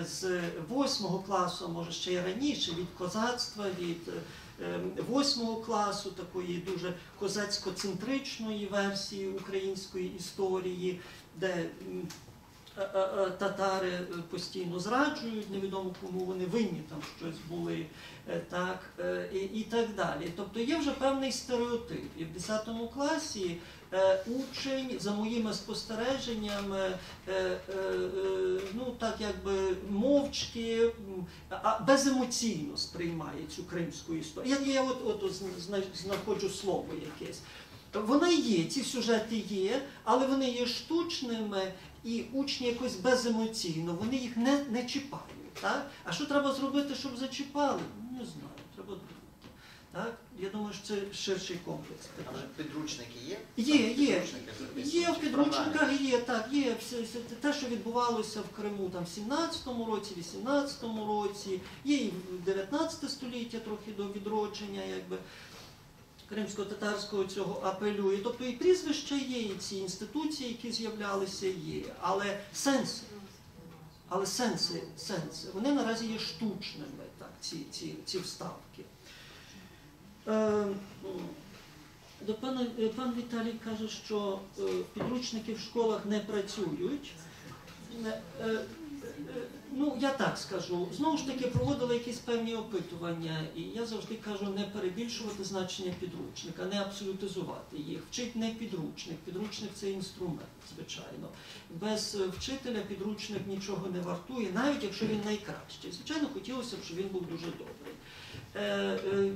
з 8 класу, може ще й раніше, від козацтва, від е, 8 класу, такої дуже козацько-центричної версії української історії, де е, е, е, татари е, постійно зраджують, невідомо кому вони винні там щось були, е, так, е, і, і так далі. Тобто є вже певний стереотип. І в 10 класі е, учень, за моїми спостереженнями, е, е, е, ну так якби мовчки, а беземоційно сприймає цю кримську історію. Я, я от, от, знаходжу слово якесь. Вона є, ці сюжети є, але вони є штучними, і учні якось беземоційно, вони їх не, не чіпають. Так? А що треба зробити, щоб зачіпали? Не знаю. Так? Я думаю, що це ширший комплекс питань. підручники є? Є, є. Підручники Є в підручниках, є, так, є все, все те, що відбувалося в Криму там, в 17-му році, 18-му році, є і в 19 століття трохи до відродження, якби. Кримсько-татарського цього апелює. Тобто і прізвища є, і ці інституції, які з'являлися, є. Але сенси, але сенси, сенси, вони наразі є штучними, так, ці, ці, ці вставки. Е, до пана, е, пан Віталій каже, що е, підручники в школах не працюють. Ну, я так скажу. Знову ж таки, проводили якісь певні опитування, і я завжди кажу не перебільшувати значення підручника, не абсолютизувати їх. Вчить не підручник. Підручник це інструмент, звичайно. Без вчителя підручник нічого не вартує, навіть якщо він найкращий. Звичайно, хотілося б, щоб він був дуже добрий. Е, е,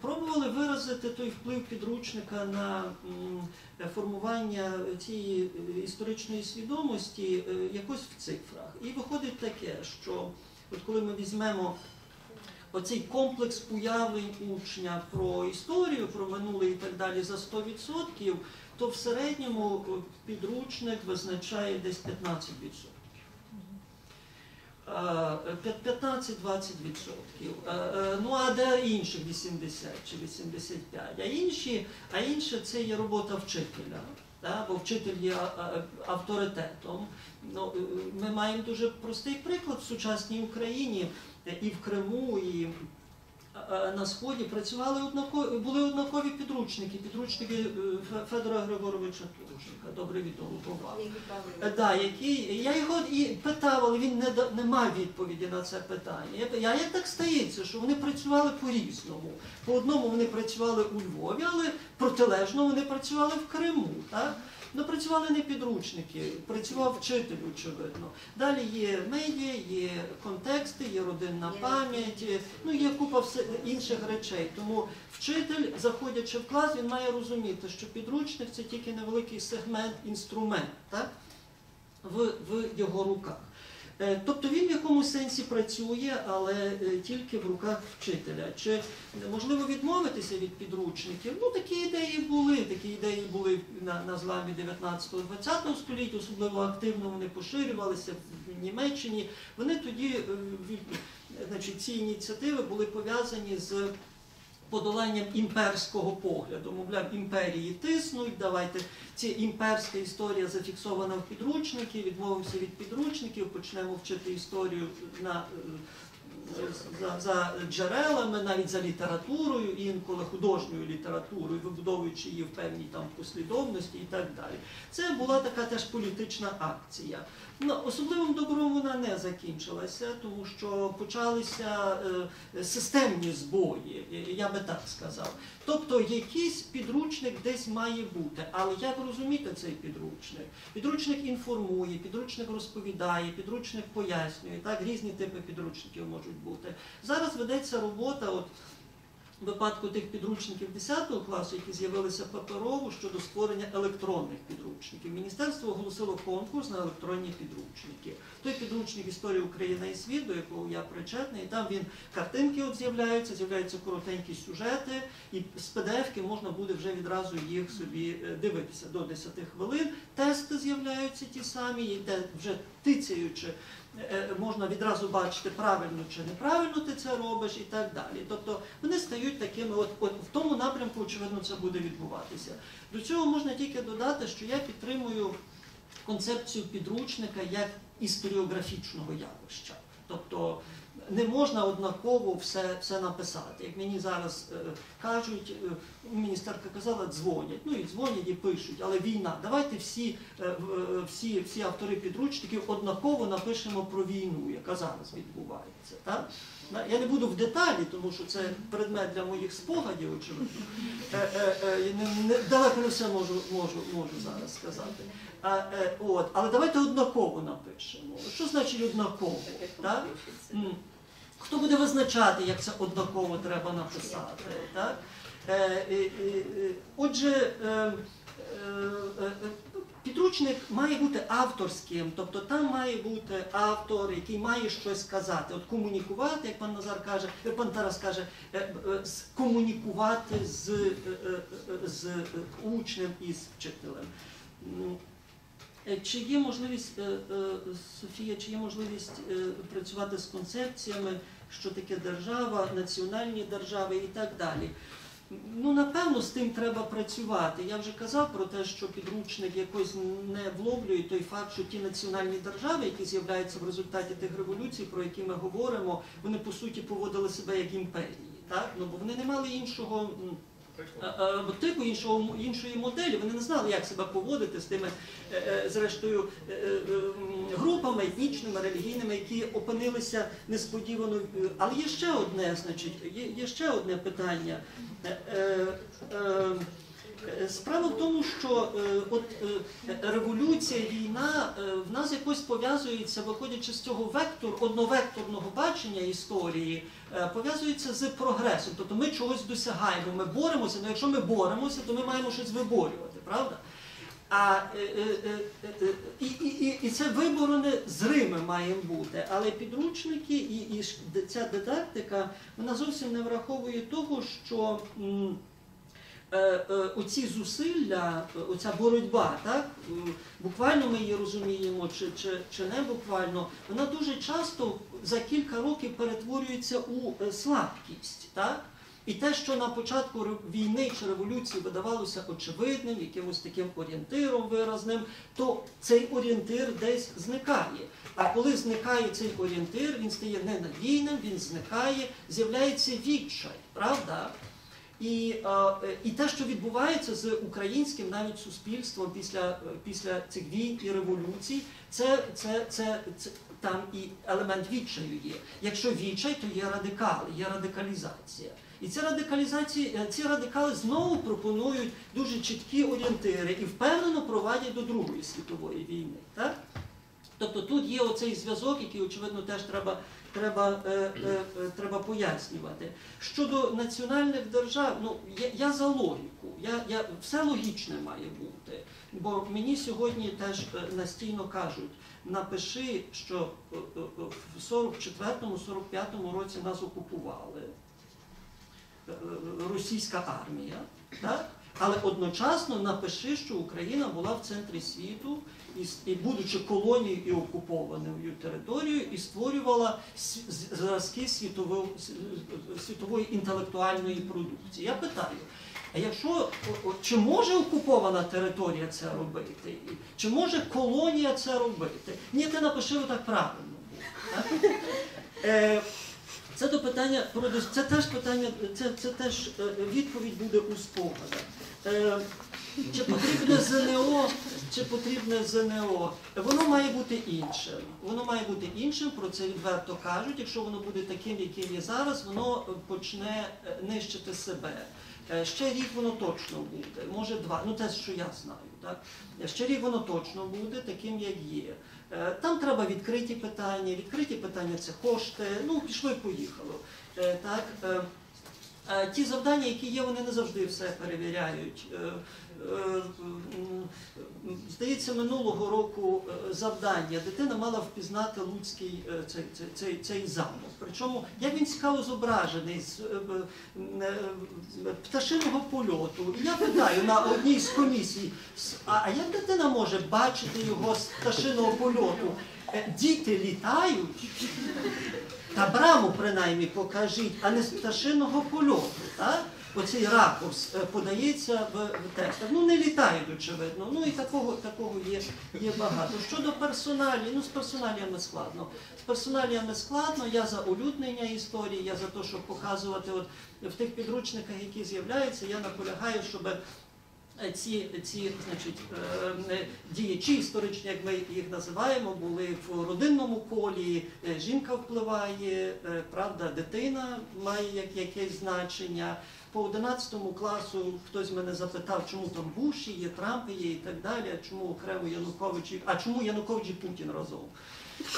Пробували виразити той вплив підручника на формування цієї е, історичної свідомості якось в цифрах. І виходить таке, що от коли ми візьмемо оцей комплекс уявлень учня про історію, про минуле і так далі за 100%, то в середньому підручник визначає десь 15%. Е, 15-20%. Е, е, Ну а де інші 80 чи 85? А інші, а інше це є робота вчителя. Да? Бо вчитель є авторитетом. Ну, е, ми маємо дуже простий приклад в сучасній Україні е, і в Криму, і е, на Сході працювали однакові, були однакові підручники, підручники е, Федора Григоровича Турченка, добре відомо. Е, Да, який, я його і питав, але він не, да- не мав відповіді на це питання. Я, я як так стається, що вони працювали по-різному. По одному вони працювали у Львові, але протилежно вони працювали в Криму. Так? Ну, працювали не підручники, працював вчитель, очевидно. Далі є медіа, є контексти, є родинна пам'ять, ну є купа інших речей. Тому вчитель, заходячи в клас, він має розуміти, що підручник це тільки невеликий сегмент, інструмент так? в, в його руках. Е, Тобто він в якомусь сенсі працює, але е, тільки в руках вчителя. Чи можливо відмовитися від підручників? Ну такі ідеї були. Такі ідеї були на, на зламі 19-20 століття, особливо активно вони поширювалися в Німеччині. Вони тоді е, значить, ці ініціативи були пов'язані з подоланням імперського погляду. Мовляв, імперії тиснуть, давайте ця імперська історія зафіксована в підручники, відмовимося від підручників, почнемо вчити історію на, за, за джерелами, навіть за літературою, інколи художньою літературою, вибудовуючи її в певній там послідовності і так далі. Це була така теж політична акція. Ну, особливим добром вона не закінчилася, тому що почалися е, системні збої, я би так сказав. Тобто якийсь підручник десь має бути. Але як розуміти цей підручник? Підручник інформує, підручник розповідає, підручник пояснює. Так, різні типи підручників можуть бути. Зараз ведеться робота. От, випадку тих підручників 10 класу, які з'явилися паперово щодо створення електронних підручників. Міністерство оголосило конкурс на електронні підручники. Той підручник історії України і світ, до якого я причетний, і там він картинки от з'являються, з'являються коротенькі сюжети, і з PDF-ки можна буде вже відразу їх собі е, дивитися до 10 хвилин. Тести з'являються ті самі, і вже тицяючи можна відразу бачити, правильно чи неправильно ти це робиш і так далі. Тобто вони стають такими, от, от в тому напрямку, очевидно, це буде відбуватися. До цього можна тільки додати, що я підтримую концепцію підручника як історіографічного явища. Тобто не можна однаково все, все написати. Як мені зараз е, кажуть, е, міністерка казала, дзвонять. Ну і дзвонять і пишуть, але війна. Давайте всі, е, е, всі, всі автори підручників однаково напишемо про війну, яка зараз відбувається. Так? Я не буду в деталі, тому що це предмет для моїх спогадів, очевидно. Е, е, е, не, не, далеко не все можу, можу, можу зараз сказати. А, е, от, але давайте однаково напишемо. Що значить однаково? Так? Хто буде визначати, як це однаково треба написати? Так? Е, е, Отже, е, е, е, підручник має бути авторським, тобто там має бути автор, який має щось сказати. От комунікувати, як пан Назар каже, е, пан Тарас каже, е, е, комунікувати з, е, е, е, з учнем і з вчителем. Е, Чи є можливість, е, е, Софія, чи є можливість працювати з концепціями, що таке держава, національні держави і так далі? Ну, напевно, з тим треба працювати. Я вже казав про те, що підручник якось не вловлює той факт, що ті національні держави, які з'являються в результаті тих революцій, про які ми говоримо, вони по суті поводили себе як імперії. Так? Ну, бо вони не мали іншого. Типу іншого іншої моделі, вони не знали, як себе поводити з тими, е, е, зрештою, е, групами етнічними, релігійними, які опинилися несподівано. Але є ще одне, значить, є ще одне питання. Е, Справа в тому, що е, от е, революція, війна е, в нас якось пов'язується, виходячи з цього вектору, одновекторного бачення історії, е, пов'язується з прогресом. Тобто ми чогось досягаємо, ми боремося, але якщо ми боремося, то ми маємо щось виборювати, правда? А е, е, е, е, і, і, і, це виборене зриме має бути. Але підручники і, і ця дидактика вона зовсім не враховує того, що. м, Оці зусилля, е, оця боротьба, так буквально ми її розуміємо, чи, чи, чи не буквально, вона дуже часто за кілька років перетворюється у е, слабкість. Так? І те, що на початку війни чи революції видавалося очевидним, якимось таким орієнтиром виразним, то цей орієнтир десь зникає. А коли зникає цей орієнтир, він стає ненадійним, він зникає, з'являється відчай, правда? І, е, і те, що відбувається з українським навіть суспільством після, е, після цих війн і революцій, це, це, це, це там і елемент відчаю є. Якщо відчай, то є радикали, є радикалізація. І ця радикалізація, е, ці радикали знову пропонують дуже чіткі орієнтири і впевнено провадять до Другої світової війни. Так? Тобто тут є оцей зв'язок, який, очевидно, теж треба, треба, е, е, е, треба пояснювати. Щодо національних держав, ну я, я за логіку, я, я, все логічне має бути. Бо мені сьогодні теж е, настійно кажуть, напиши, що е, в 44-45 році нас окупували російська армія, так? але одночасно напиши, що Україна була в центрі світу і, і будучи колонією і окупованою територією, і створювала зразки світової, світової інтелектуальної продукції. Я питаю. А якщо чи може окупована територія це робити? Чи може колонія це робити? Ні, ти напиши так правильно. Так? Е, це до питання про це теж питання, це, це теж е, відповідь буде у спогадах. Е, Чи потрібне ЗНО, чи потрібне ЗНО? Воно має бути іншим. Воно має бути іншим, про це відверто кажуть. Якщо воно буде таким, яким є зараз, воно е, почне е, нищити себе. Е, Ще рік воно точно буде, може два. Ну те, що я знаю. Так? Ще рік воно точно буде таким, як є. Там треба відкриті питання. Відкриті питання це кошти. Ну, пішло і поїхало. Так, ті завдання, які є, вони не завжди все перевіряють. Е, е, Здається, минулого року е, завдання дитина мала впізнати Луцький е, цей, цей, цей, замок. Причому як він цікаво зображений з е, е, е, пташиного польоту. Я питаю на одній з комісій, а, як дитина може бачити його з пташиного польоту? Е, Діти літають, та браму принаймні покажіть, а не з пташиного польоту. Оцей ракурс е, подається в, текстах. Ну не літають, очевидно. Ну і такого, є, багато. Щодо персоналі, ну з персоналіями складно. З персоналіями складно, я за улюднення історії, я за те, щоб показувати от, в тих підручниках, які з'являються, я наполягаю, щоб ці, ці значить, е, е, діячі історичні, як ми їх називаємо, були в родинному колі, е, жінка впливає, е, правда, дитина має якесь значення. По 11 класу хтось мене запитав, чому там Буші є, Трампи є і так далі, а чому окремо Янукович, а чому Янукович і Путін разом.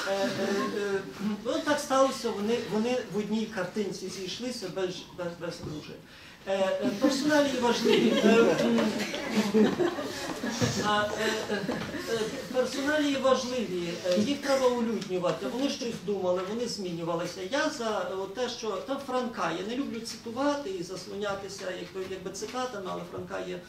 Е, е, е, ну, так сталося. вони, вони в одній картинці зійшлися без, без, без дружини. Е, е, важливі. Е, персоналії важливі, їх треба улюднювати. Вони щось думали, вони змінювалися. Я за те, що там Франка, я не люблю цитувати і заслонятися якби, цитатами, але Франка є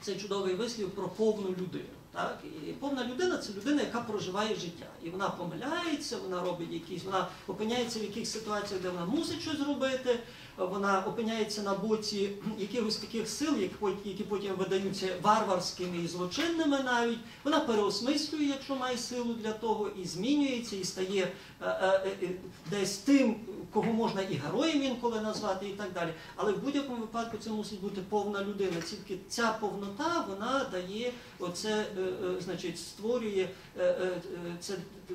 цей чудовий вислів про повну людину. Так? І повна людина це людина, яка проживає життя. І вона помиляється, вона робить якісь, вона опиняється в якихось ситуаціях, де вона мусить щось зробити, вона опиняється на боці якихось таких сил, які пот- які потім видаються варварськими і злочинними навіть. Вона переосмислює, якщо має силу для того, і змінюється, і стає е, е, е, десь тим, кого можна і героєм інколи назвати, і так далі. Але в будь-якому випадку це мусить бути повна людина. Тільки ця повнота вона дає оце, значить, створює це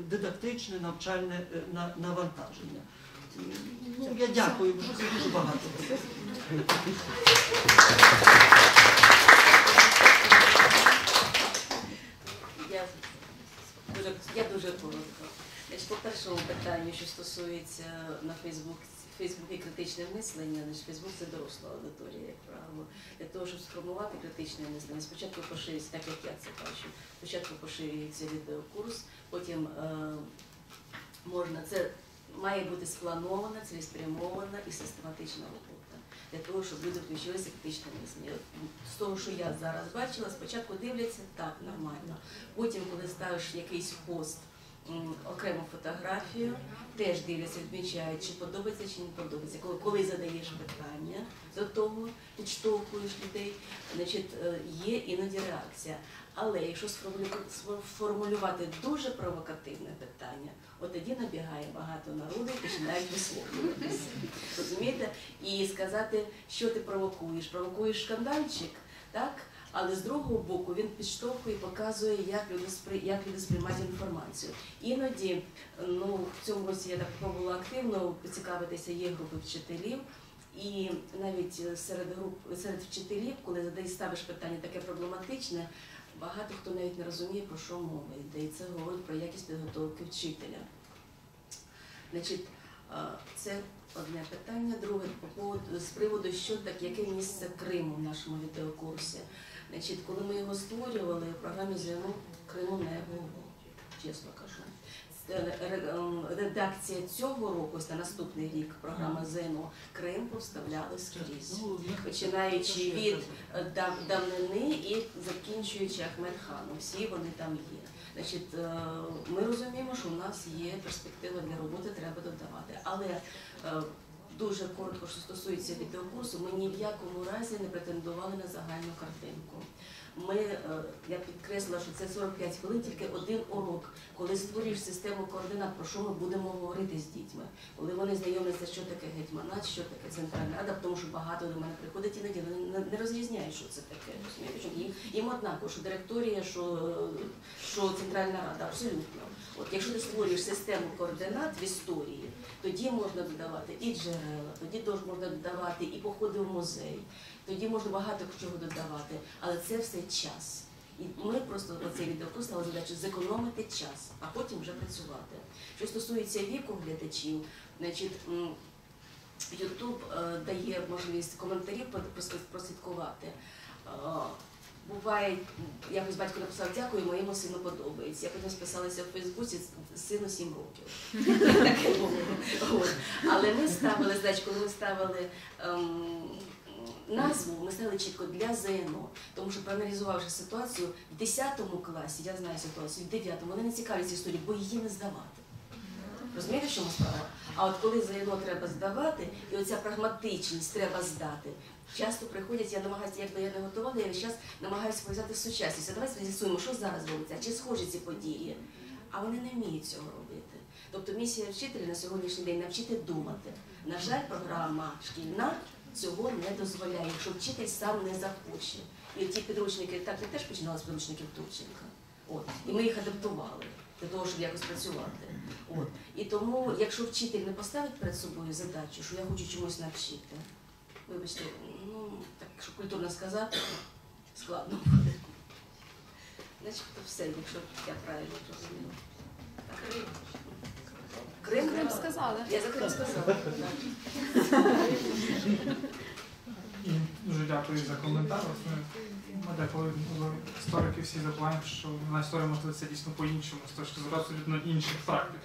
дидактичне навчальне на- навантаження. Ну, я дякую, вже це дуже багато. Я дуже, я дуже коротко. Значить, по першому питанню, що стосується на Фейсбук, Фейсбуці критичне мислення, значить, Фейсбук це доросла аудиторія, як правило. Для того, щоб сформувати критичне мислення, спочатку поширюється, так як я це бачу, спочатку поширюється відеокурс, потім е, можна, це має бути спланована, цілеспрямована і систематична робота. Для того, щоб люди включилися в критичне мислення. З того, що я зараз бачила, спочатку дивляться так, нормально. Потім, коли ставиш якийсь пост, окрему фотографію, теж дивляться, відмічають, чи подобається, чи не подобається. Коли, коли задаєш питання до того, підштовхуєш людей, значить, е, є іноді реакція. Але якщо сформулю- сформулювати дуже провокативне питання, от тоді набігає багато народу і починають висловлюватися. Розумієте? І сказати, що ти провокуєш. Провокуєш скандальчик, так? Але з другого боку він підштовхує і показує, як люди спри... як люди сприймають інформацію. Іноді, ну в цьому році я так пробувала активно поцікавитися, є групи вчителів. І навіть е, серед груп серед вчителів, коли задаєш ставиш питання таке проблематичне, багато хто навіть не розуміє, про що мова йде. І це говорить про якість підготовки вчителя. Значить, це одне питання. Друге по поводу з приводу, що так, яке місце Криму в нашому відеокурсі. Значить, коли ми його створювали, в програмі зв'язок Криму не було, чесно кажу. Ем, Редакція цього року, ось наступний рік програма ЗНО Крим поставляли скрізь, починаючи від е, дав- давнини і закінчуючи Ахмед Ханом. Всі вони там є. Значить, е, ми розуміємо, що у нас є перспектива для роботи, треба додавати. Але е, дуже коротко, що стосується відеокурсу, ми ні в якому разі не претендували на загальну картинку. Ми, е, я підкреслила, що це 45 хвилин, тільки один урок. Коли створюєш систему координат, про що ми будемо говорити з дітьми, коли вони знайомляться, що таке гетьманат, що таке центральна рада, тому що багато до мене приходить іноді, не- розрізняють, що це таке. Їм, їм однаково, що директорія, що, що центральна рада, абсолютно. От якщо ти створюєш систему координат в історії, тоді можна додавати і джерела, тоді теж можна додавати і походи в музей, тоді можна багато чого додавати, але це все час. І ми просто оцей відеокурс стали задачу зекономити час, а потім вже працювати. Що стосується віку глядачів, значить. Ютуб е, дає можливість коментарів про- прослідкувати. Е, Буває, якось батько написав дякую, моєму сину подобається. Я потім списалася в Фейсбуці сину 7 років. Таке було. Але ми ставили, коли ми ставили ем, назву, ми ставили чітко для ЗНО, тому що проаналізувавши ситуацію в 10 класі, я знаю ситуацію, в 9 вони не цікавляться історією, бо її не здавати. Розумієте, в чому справа? А от коли ЗНО треба здавати, і оця прагматичність треба здати. Часто приходять, я намагаюся, якби я не готувала, я весь час намагаюся пов'язати з сучасністю. Давайте з'ясуємо, що зараз робиться, чи схожі ці події. А вони не вміють цього робити. Тобто місія вчителя на сьогоднішній день навчити думати. На жаль, програма шкільна цього не дозволяє, якщо вчитель сам не захоче. І ті підручники, так я теж починала з підручників Турченка. От. І ми їх адаптували для того, щоб якось працювати. От. І тому, якщо вчитель не поставить перед собою задачу, що я хочу чомусь навчити, вибачте, ну так, щоб культурно сказати, складно буде. Начебто все, якщо я правильно розумію. Крим. Крим сказали. Я за тим сказала. І дуже дякую за коментар. Ми деколи історики всі забуваємо, що на історія мотивується дійсно по-іншому, з точки зору абсолютно інших практик.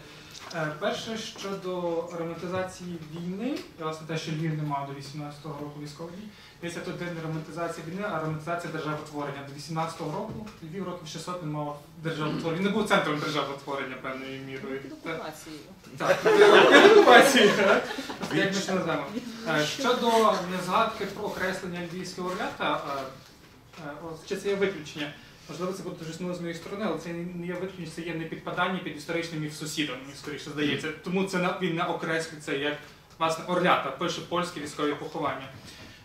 Е, Перше щодо романтизації війни, і, власне те, що Львів не мав до 18-го року військових дій, тут не романтизація війни, а романтизація державотворення. До 18-го року Львів років 600 не мав державотворення. Він не був центром державотворення певною мірою. Так. Як ми це називаємо. Е, Щодо згадки про окреслення львівського орлята, е, е, чи це є виключення? Можливо, це буде дуже з моєї сторони, але це не є виключення, це є не підпадання під історичним міф сусідом, мені скоріше здається. Тому це він не окреслюється як власне орлята, пише польські військові поховання.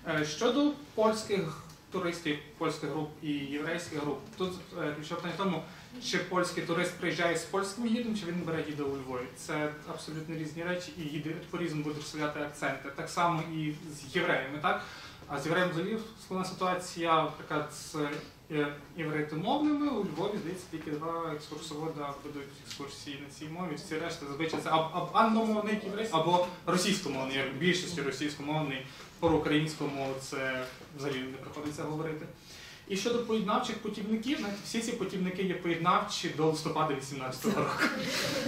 Е, Щодо польських туристів, польських груп і єврейських груп, тут е, ключове питання в тому, чи польський турист приїжджає з польським гідом, чи він бере гіда у Львові. Це абсолютно різні речі, і гіди по-різному будуть розставляти акценти. Так само і з євреями, так? А з євреєм взагалі складна ситуація, наприклад, з е, єврейтомовними у Львові, здається, тільки два екскурсовода ведуть екскурсії на цій мові. Всі решта зазвичай це або, англомовний єврей, або російськомовний, як більшості російськомовний, по-українському це взагалі не приходиться говорити. І щодо поєднавчих путівників, знаєте, всі ці путівники є поєднавчі до листопада 18-го року.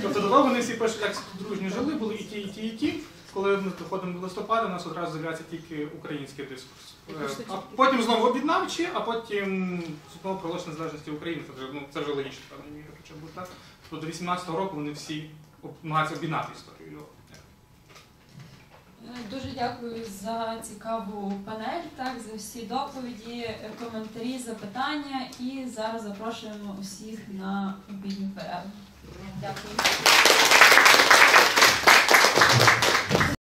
Тобто до того вони всі пишуть, як дружньо жили, були і ті, і ті, і ті. Коли ми доходимо до листопада, у нас одразу з'являється тільки український дискурс. Е, А потім знову об'єднавчі, а потім знову проголошення незалежності України. Це вже, ну, це вже логічно, мірою, хоча б так. Тобто до 18-го року вони всі намагаються об'єднати історію. Е, дуже дякую за цікаву панель, так за всі доповіді, коментарі, запитання. І зараз запрошуємо усіх на обідню перерву. Дякую.